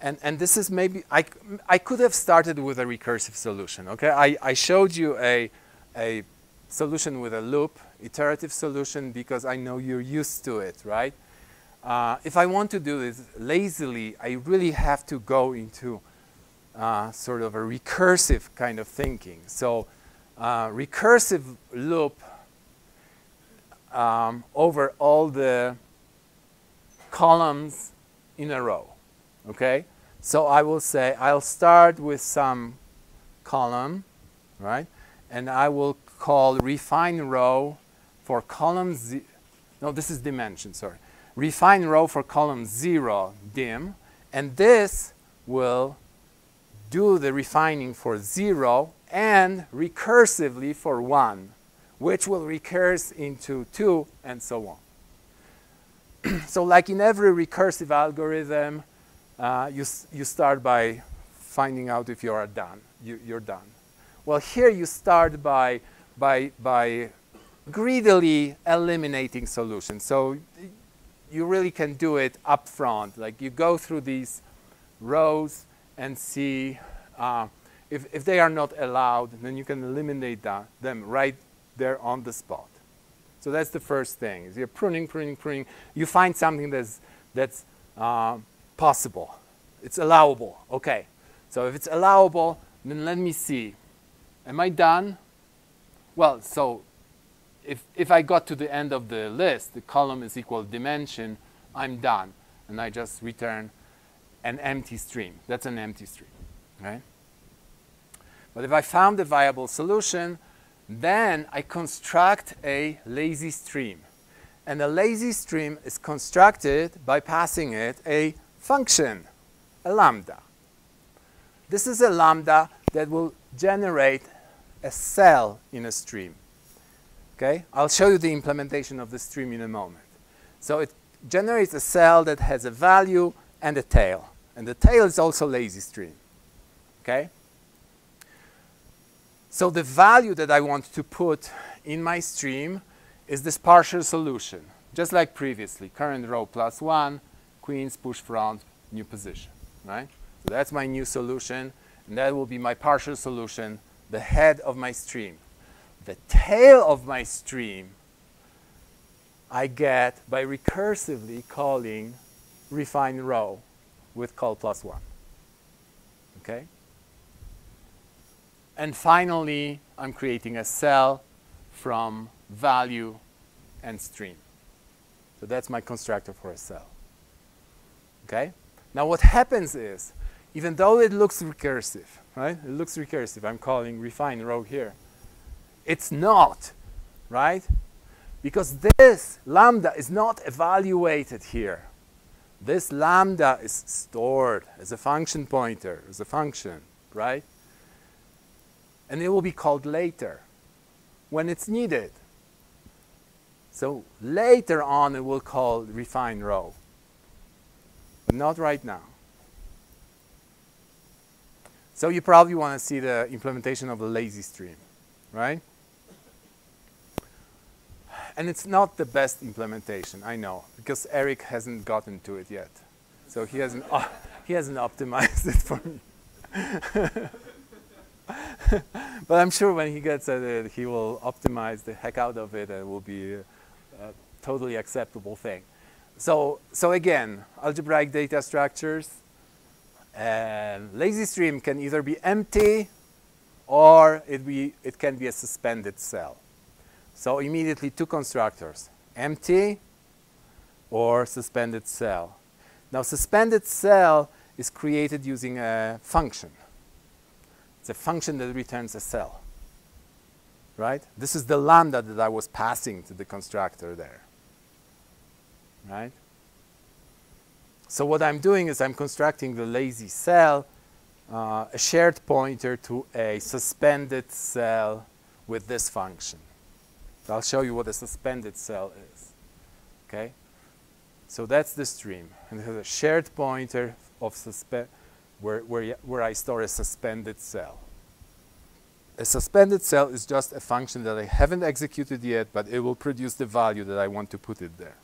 And, and this is maybe, I, I could have started with a recursive solution, okay? I, I showed you a, a solution with a loop, iterative solution, because I know you're used to it, right? Uh, if I want to do this lazily, I really have to go into uh, sort of a recursive kind of thinking. So uh, recursive loop um, over all the columns in a row, okay? So I will say I'll start with some column, right? And I will call refine row for column z, no, this is dimension, sorry. Refine row for column zero dim, and this will do the refining for zero and recursively for one, which will recurse into two and so on. so like in every recursive algorithm, uh, you, you start by finding out if you are done, you, you're done. Well, here you start by, by, by greedily eliminating solutions. So you really can do it up front. Like you go through these rows and see uh, if, if they are not allowed, then you can eliminate that, them right there on the spot. So that's the first thing. Is you're pruning, pruning, pruning. You find something that's, that's uh, possible. It's allowable. Okay. So if it's allowable, then let me see. Am I done? Well, so if, if I got to the end of the list, the column is equal dimension, I'm done. And I just return an empty stream. That's an empty stream, right? But if I found a viable solution, then I construct a lazy stream. And a lazy stream is constructed by passing it a function, a lambda. This is a lambda that will generate a cell in a stream. Okay? I'll show you the implementation of the stream in a moment. So it generates a cell that has a value and a tail. And the tail is also lazy stream. Okay? So the value that I want to put in my stream is this partial solution, just like previously, current row plus one, queens push front, new position, right? So that's my new solution, and that will be my partial solution, the head of my stream. The tail of my stream I get by recursively calling refine row with call plus one, okay? And finally, I'm creating a cell from value and stream. So that's my constructor for a cell. Okay? Now what happens is, even though it looks recursive, right? It looks recursive. I'm calling refine row here. It's not, right? Because this lambda is not evaluated here. This lambda is stored as a function pointer, as a function, right? and it will be called later when it's needed. So later on it will call refine row, not right now. So you probably want to see the implementation of a lazy stream, right? And it's not the best implementation, I know, because Eric hasn't gotten to it yet. So he hasn't, he hasn't optimized it for me. but I'm sure when he gets at it, he will optimize the heck out of it and it will be a, a totally acceptable thing. So, so again, algebraic data structures, and lazy stream can either be empty or it, be, it can be a suspended cell. So immediately two constructors, empty or suspended cell. Now suspended cell is created using a function. It's a function that returns a cell. Right? This is the lambda that I was passing to the constructor there. Right? So what I'm doing is I'm constructing the lazy cell, uh, a shared pointer to a suspended cell with this function. So I'll show you what a suspended cell is. Okay? So that's the stream. And it has a shared pointer of suspend where, where, where I store a suspended cell. A suspended cell is just a function that I haven't executed yet, but it will produce the value that I want to put it there.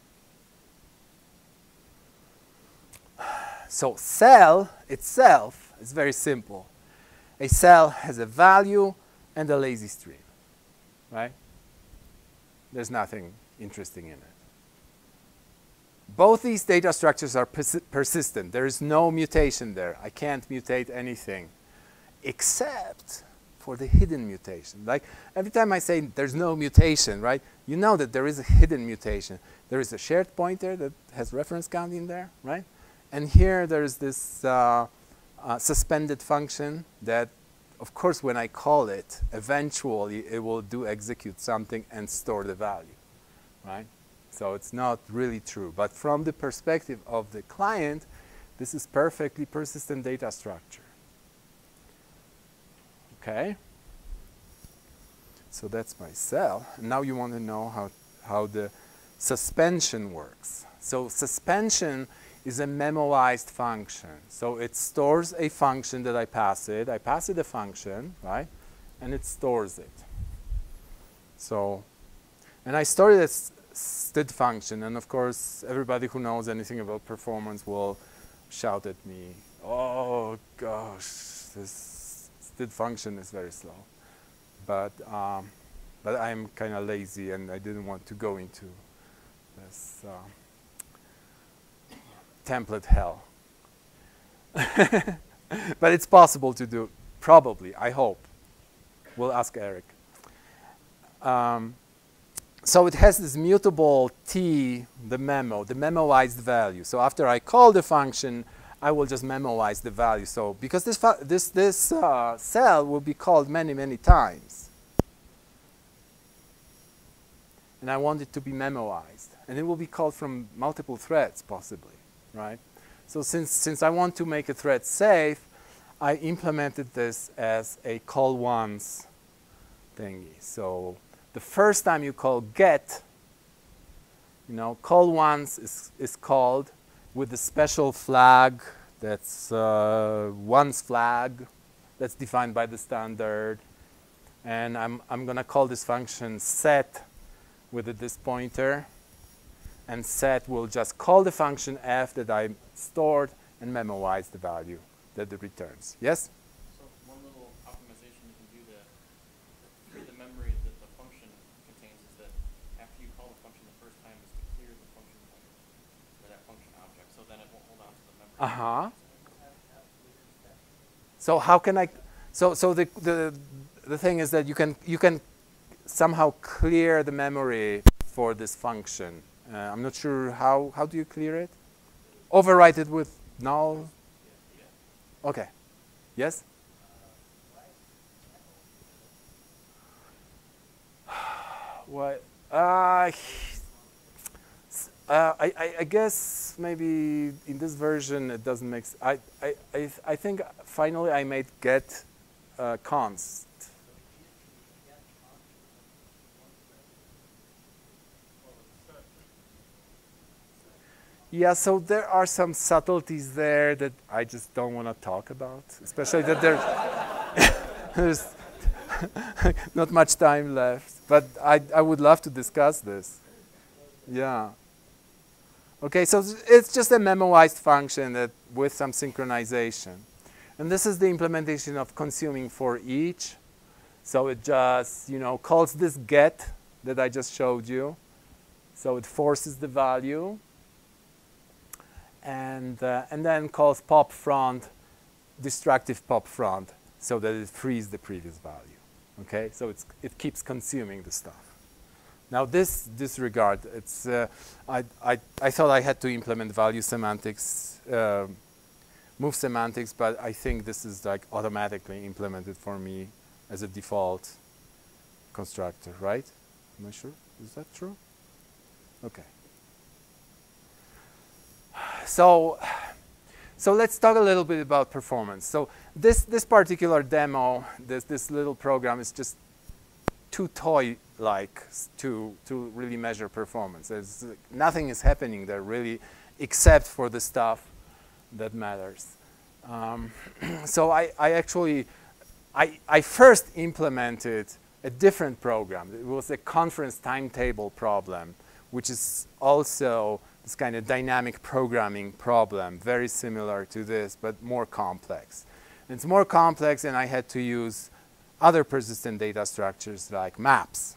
So cell itself is very simple. A cell has a value and a lazy stream, right? There's nothing interesting in it. Both these data structures are persi persistent. There is no mutation there. I can't mutate anything except for the hidden mutation. Like every time I say there's no mutation, right? You know that there is a hidden mutation. There is a shared pointer that has reference count in there, right? And here there's this uh, uh, suspended function that, of course, when I call it, eventually it will do execute something and store the value, right? So it's not really true. But from the perspective of the client, this is perfectly persistent data structure. Okay? So that's my cell. Now you want to know how, how the suspension works. So suspension is a memoized function. So it stores a function that I pass it. I pass it a function, right? And it stores it. So, and I store as std function. And of course, everybody who knows anything about performance will shout at me, oh gosh, this std function is very slow. But, um, but I'm kind of lazy and I didn't want to go into this uh, template hell. but it's possible to do, probably, I hope. We'll ask Eric. Um, so it has this mutable t, the memo, the memoized value. So after I call the function, I will just memoize the value. So because this, this, this uh, cell will be called many, many times. And I want it to be memoized. And it will be called from multiple threads, possibly, right? So since, since I want to make a thread safe, I implemented this as a call once thingy. So the first time you call get, you know, call once is, is called with a special flag that's uh, once flag that's defined by the standard. And I'm, I'm going to call this function set with a this pointer. And set will just call the function f that I stored and memorize the value that it returns. Yes? So memoization can do that. Clear the memory that the function contains. Is that after you call the function the first time, it's clear the function that that function object, so then it won't hold on to the memory. Uh-huh. So how can I, so, so the, the, the thing is that you can, you can somehow clear the memory for this function. Uh, I'm not sure how, how do you clear it? Overwrite it with null? Okay. Yes? what? Uh, uh, I, I, I, guess maybe in this version it doesn't make. I, I, I, I think finally I made get uh, const. Yeah, so there are some subtleties there that I just don't want to talk about, especially that there's, there's not much time left. But I, I would love to discuss this. Yeah. Okay, so it's just a memoized function that with some synchronization. And this is the implementation of consuming for each. So it just, you know, calls this get that I just showed you. So it forces the value. And, uh, and then calls pop front, destructive pop front, so that it frees the previous value. Okay, so it's, it keeps consuming the stuff. Now this disregard, it's, uh, I, I, I thought I had to implement value semantics, uh, move semantics, but I think this is like automatically implemented for me as a default constructor, right? Am I sure? Is that true? Okay. So, so let's talk a little bit about performance. So this, this particular demo, this, this little program is just too toy-like to, to really measure performance. There's, nothing is happening there really except for the stuff that matters. Um, so I, I actually, I, I first implemented a different program. It was a conference timetable problem, which is also this kind of dynamic programming problem, very similar to this, but more complex. It's more complex, and I had to use other persistent data structures like maps.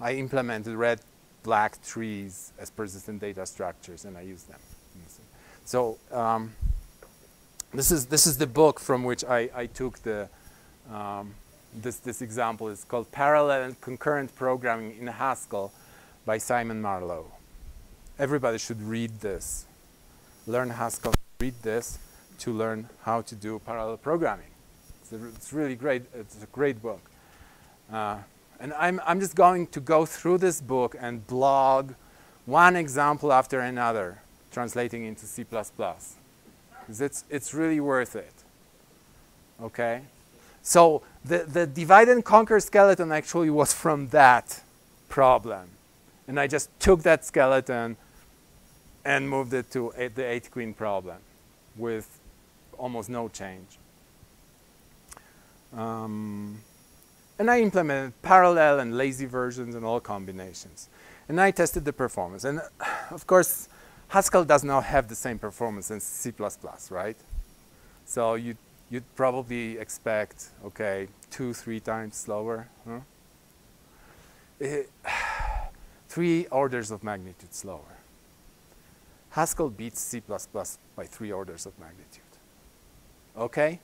I implemented red, black trees as persistent data structures, and I used them. So um, this is this is the book from which I, I took the um, this this example. It's called Parallel and Concurrent Programming in Haskell by Simon Marlow. Everybody should read this. Learn Haskell. Read this to learn how to do parallel programming. It's, a, it's really great. It's a great book. Uh, and I'm, I'm just going to go through this book and blog one example after another translating into C++. It's, it's really worth it. Okay? So the, the divide and conquer skeleton actually was from that problem. And I just took that skeleton and moved it to eight, the 8 queen problem with almost no change. Um, and I implemented parallel and lazy versions and all combinations. And I tested the performance. And of course, Haskell does not have the same performance as C++, right? So you, you'd probably expect, okay, two, three times slower. Huh? It, three orders of magnitude slower. Haskell beats C++ by three orders of magnitude. Okay?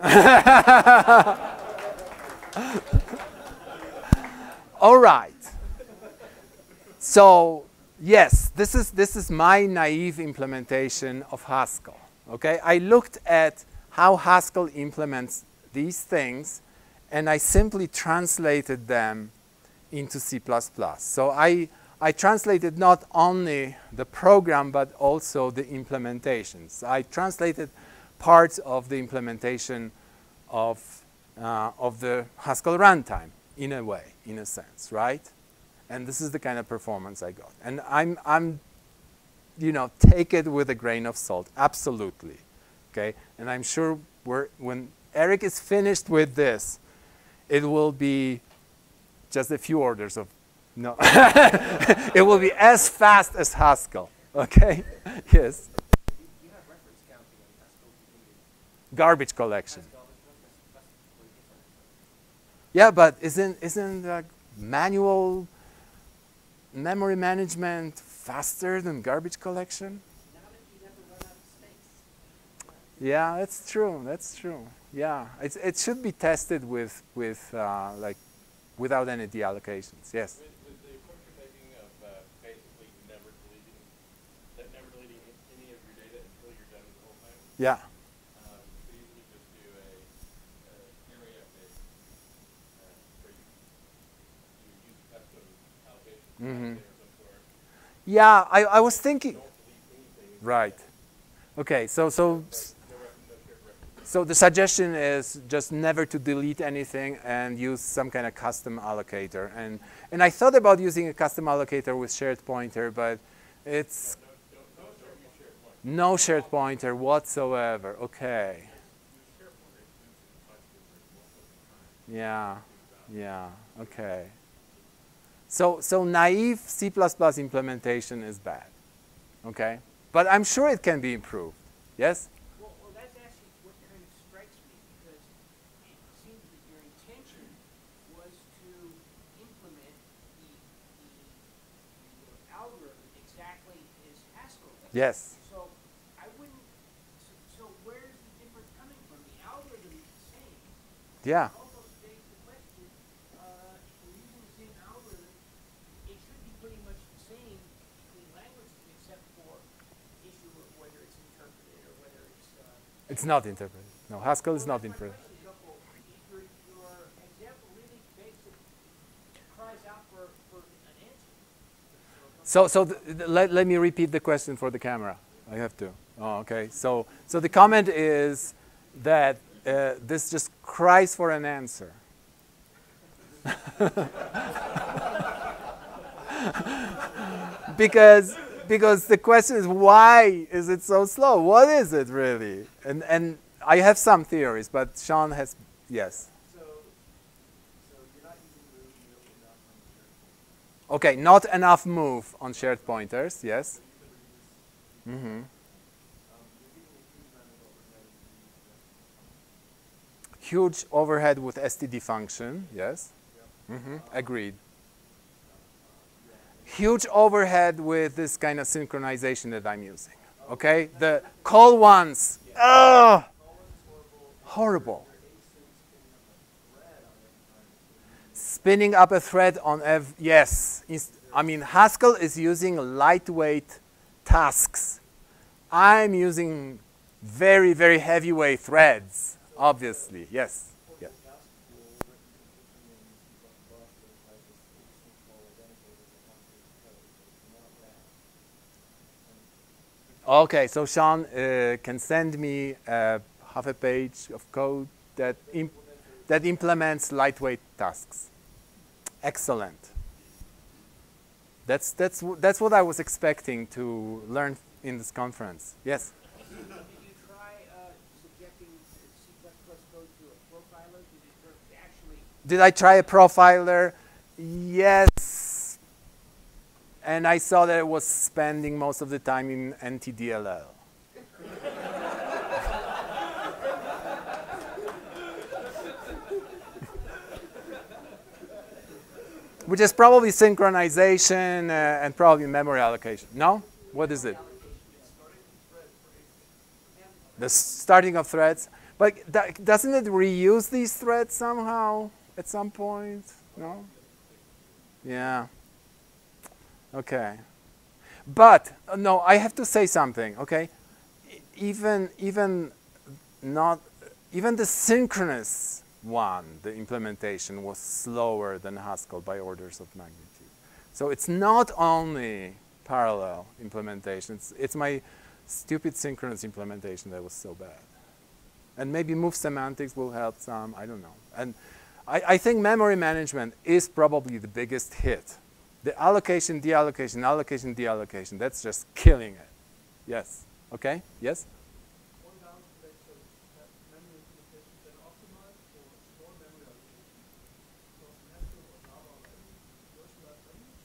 All right. So yes, this is, this is my naive implementation of Haskell. Okay, I looked at how Haskell implements these things, and I simply translated them into C++. So I, I translated not only the program, but also the implementations. I translated parts of the implementation of, uh, of the Haskell runtime, in a way, in a sense, right? And this is the kind of performance I got. And I'm, I'm you know, take it with a grain of salt, absolutely. Okay? And I'm sure when Eric is finished with this, it will be just a few orders of, no. it will be as fast as Haskell. Okay? yes? Garbage collection. Yeah, but isn't, isn't manual memory management faster than garbage collection? Yeah, that's true. That's true. Yeah, it's, it should be tested with with uh, like without any deallocations. Yes. With, with the approach you're taking of uh, basically never deleting, never deleting any of your data until you're done with the whole thing. Yeah. Um, you could easily just do a, a area based uh, where you, you use custom allocation Mhm. Or mm-hmm. somewhere. Yeah, I, I was thinking. Don't delete anything. Right. Okay, so so No, ref, no shared reference. so the suggestion is just never to delete anything and use some kind of custom allocator. And and I thought about using a custom allocator with shared pointer, but it's no shared pointer whatsoever. Okay. Yeah. Yeah. Okay. So so naive C++ implementation is bad. Okay? But I'm sure it can be improved. Yes? Well, well, that's actually what kind of strikes me, because it seems that your intention was to implement the, the, the algorithm exactly as Haskell. Yes. Really It's not interpreted. No, Haskell is not interpreted. So, so th th let, let me repeat the question for the camera. I have to. Oh, okay. So, so the comment is that uh, this just cries for an answer. because, because the question is why is it so slow? What is it really? And, and I have some theories, but Sean has, yes. Okay, not enough move on shared pointers, yes. hmm Huge overhead with std function, yes. hmm Agreed. Huge overhead with this kind of synchronization that I'm using. Okay, the call once. Oh, horrible. Spinning up a thread on ev yes. I mean Haskell is using lightweight tasks. I'm using very very heavyweight threads. Obviously, yes. Yeah. Okay, so Sean uh, can send me uh, half a page of code that imp- that implements lightweight tasks. Excellent. That's that's that's what I was expecting to learn in this conference. Yes. Did you try uh, subjecting C++ code to a profiler? Did it work actually? Did I try a profiler? Yes. And I saw that it was spending most of the time in NTDLL. Which is probably synchronization uh, and probably memory allocation. No? What is it? The starting of threads. But doesn't it reuse these threads somehow at some point? No? Yeah. Okay. But uh, no, I have to say something. Okay, even even not even the synchronous one, the implementation was slower than Haskell by orders of magnitude. So it's not only parallel implementation. It's, it's my stupid synchronous implementation that was so bad. And maybe move semantics will help some. I don't know. And I, I think memory management is probably the biggest hit. The allocation, deallocation, allocation, deallocation, that's just killing it. Yes. Okay? Yes? One downside, so that memory implementation then optimized for small memory allocation. So Haskell or Java or any virtualized language,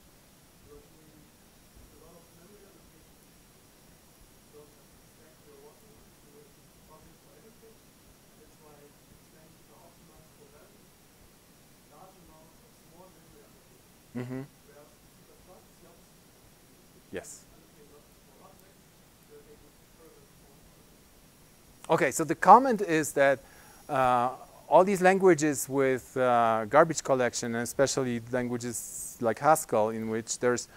you're doing a lot of memory allocation. Don't have to stack your what to do it object for everything. That's why extensions are optimized for that. Large amounts of small memory allocation. Mm-hmm. Whereas C++ is the opposite. Yes. Allocate lots of small objects, you're able to further small Okay, so the comment is that uh, all these languages with uh, garbage collection, and especially languages like Haskell, in which there's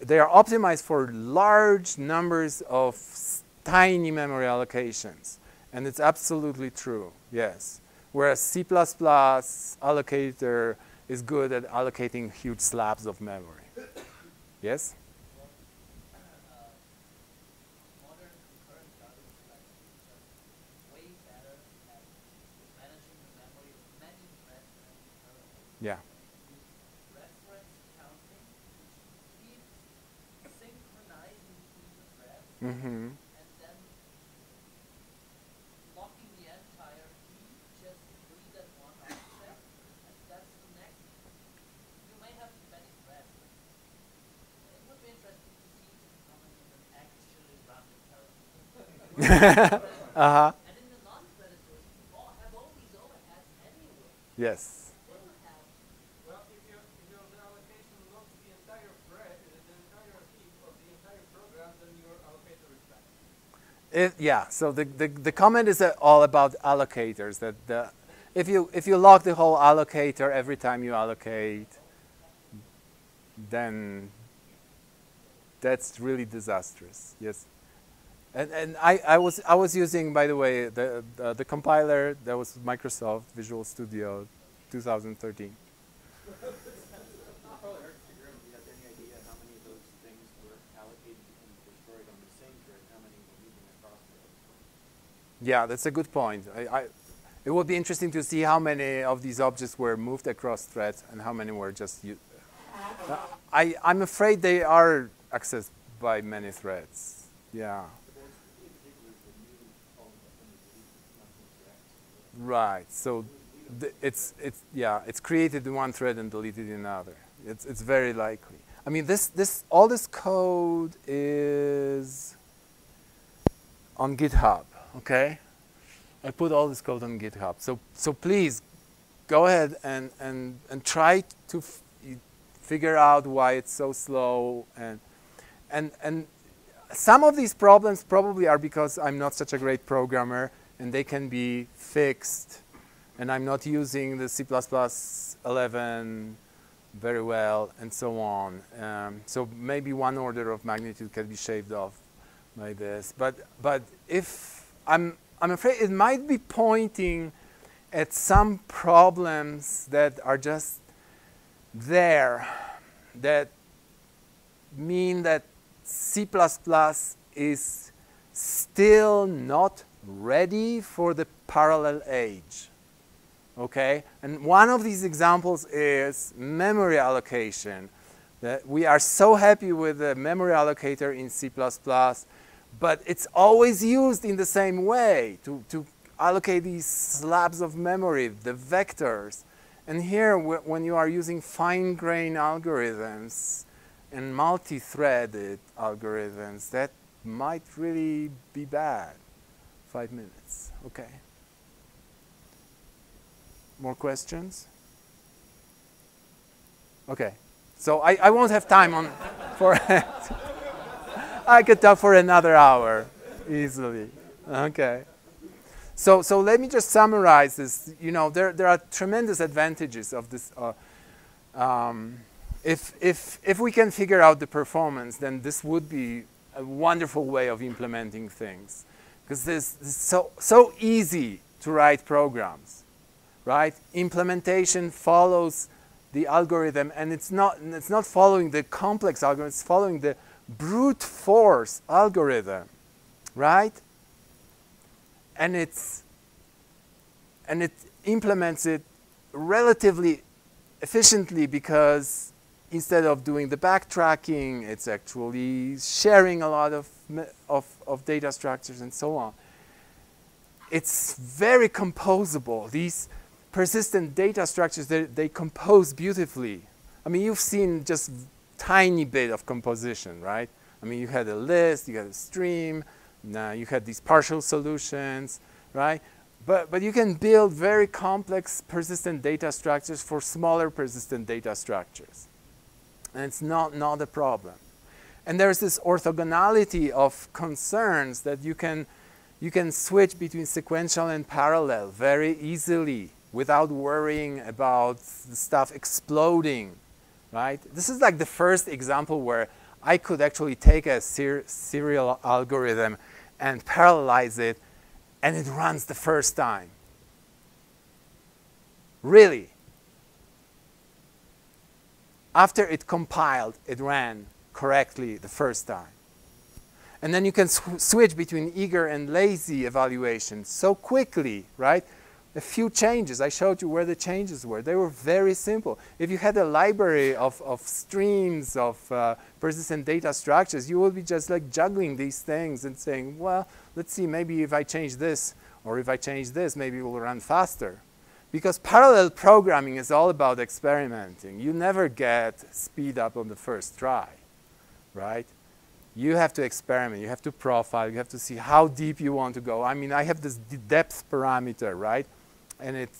they are optimized for large numbers of tiny memory allocations, and it's absolutely true. Yes, whereas C++ allocator is good at allocating huge slabs of memory. Yes. modern concurrent garbage collection is just way better at managing the memory of many threads than parallel. Yeah. Use reference counting, which keeps synchronizing between the threads Mm-hmm. and then locking the entire heap just to read that one object, and that's the next. You may have many threads. but It would be interesting to see how many of them actually run in parallel. uh-huh. And in the non-threaded version, you all have all these overheads anyway. Yes. Then you have Well, if your if your allocation looks the entire thread, uh, the entire heap of the entire program, then your allocator is bad. It, yeah, so the, the, the comment is uh, all about allocators. That the, if, you, if you lock the whole allocator every time you allocate, then that's really disastrous. Yes. And, and I, I, was, I was using, by the way, the, the, the compiler that was Microsoft Visual Studio 2013. Probably hard to figure out if you have any idea how many of those things were allocated and destroyed on the same thread, how many were moving across threads. Yeah, that's a good point. I, I, it would be interesting to see how many of these objects were moved across threads and how many were just used. I, I'm afraid they are accessed by many threads. Yeah, right. So it's, it's, yeah, it's created in one thread and deleted in another. It's, it's very likely. I mean, this, this, all this code is on GitHub, okay? I put all this code on GitHub. So, so please go ahead and, and, and try to figure out why it's so slow. And, and, and some of these problems probably are because I'm not such a great programmer and they can be fixed. And I'm not using the C++ 11 very well and so on. Um, so maybe one order of magnitude can be shaved off by this. But, but if I'm, I'm afraid it might be pointing at some problems that are just there that mean that C++ is still not ready for the parallel age. Okay? And one of these examples is memory allocation. That we are so happy with the memory allocator in C++, but it's always used in the same way to, to allocate these slabs of memory, the vectors. And here, when you are using fine-grained algorithms and multi-threaded algorithms, that might really be bad. Five minutes, okay. More questions? Okay, so I, I won't have time on for it. I could talk for another hour easily. Okay. So, so let me just summarize this. You know, there, there are tremendous advantages of this. Uh, um, if, if, if we can figure out the performance, then this would be a wonderful way of implementing things. Because it's so, so easy to write programs, right? Implementation follows the algorithm, and it's not, it's not following the complex algorithm, it's following the brute force algorithm, right? and it's and it implements it relatively efficiently because instead of doing the backtracking, it's actually sharing a lot of, of, of data structures and so on. It's very composable. These persistent data structures, they, they compose beautifully. I mean, you've seen just tiny bit of composition, right? I mean, you had a list, you had a stream, now you had these partial solutions, right? But, but you can build very complex persistent data structures for smaller persistent data structures. And it's not, not a problem. And there's this orthogonality of concerns that you can, you can switch between sequential and parallel very easily without worrying about the stuff exploding, right? This is like the first example where I could actually take a ser serial algorithm and parallelize it, and it runs the first time. Really. After it compiled, it ran correctly the first time. And then you can sw switch between eager and lazy evaluation so quickly, right? A few changes. I showed you where the changes were. They were very simple. If you had a library of, of streams of uh, persistent data structures, you would be just like juggling these things and saying, well, let's see, maybe if I change this or if I change this, maybe it will run faster. Because parallel programming is all about experimenting. You never get speed up on the first try, right? You have to experiment, you have to profile, you have to see how deep you want to go. I mean, I have this depth parameter, right? And it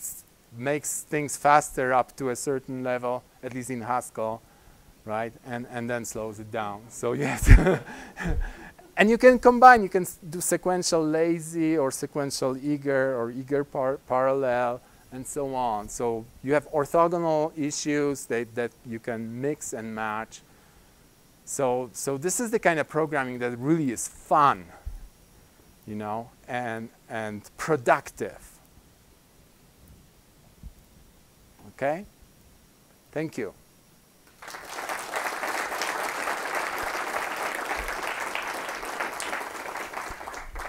makes things faster up to a certain level, at least in Haskell, right? And, and then slows it down. So yes. and you can combine, you can do sequential lazy or sequential eager or eager par parallel and so on. So you have orthogonal issues that, that you can mix and match. So, so this is the kind of programming that really is fun, you know, and, and productive. Okay? Thank you.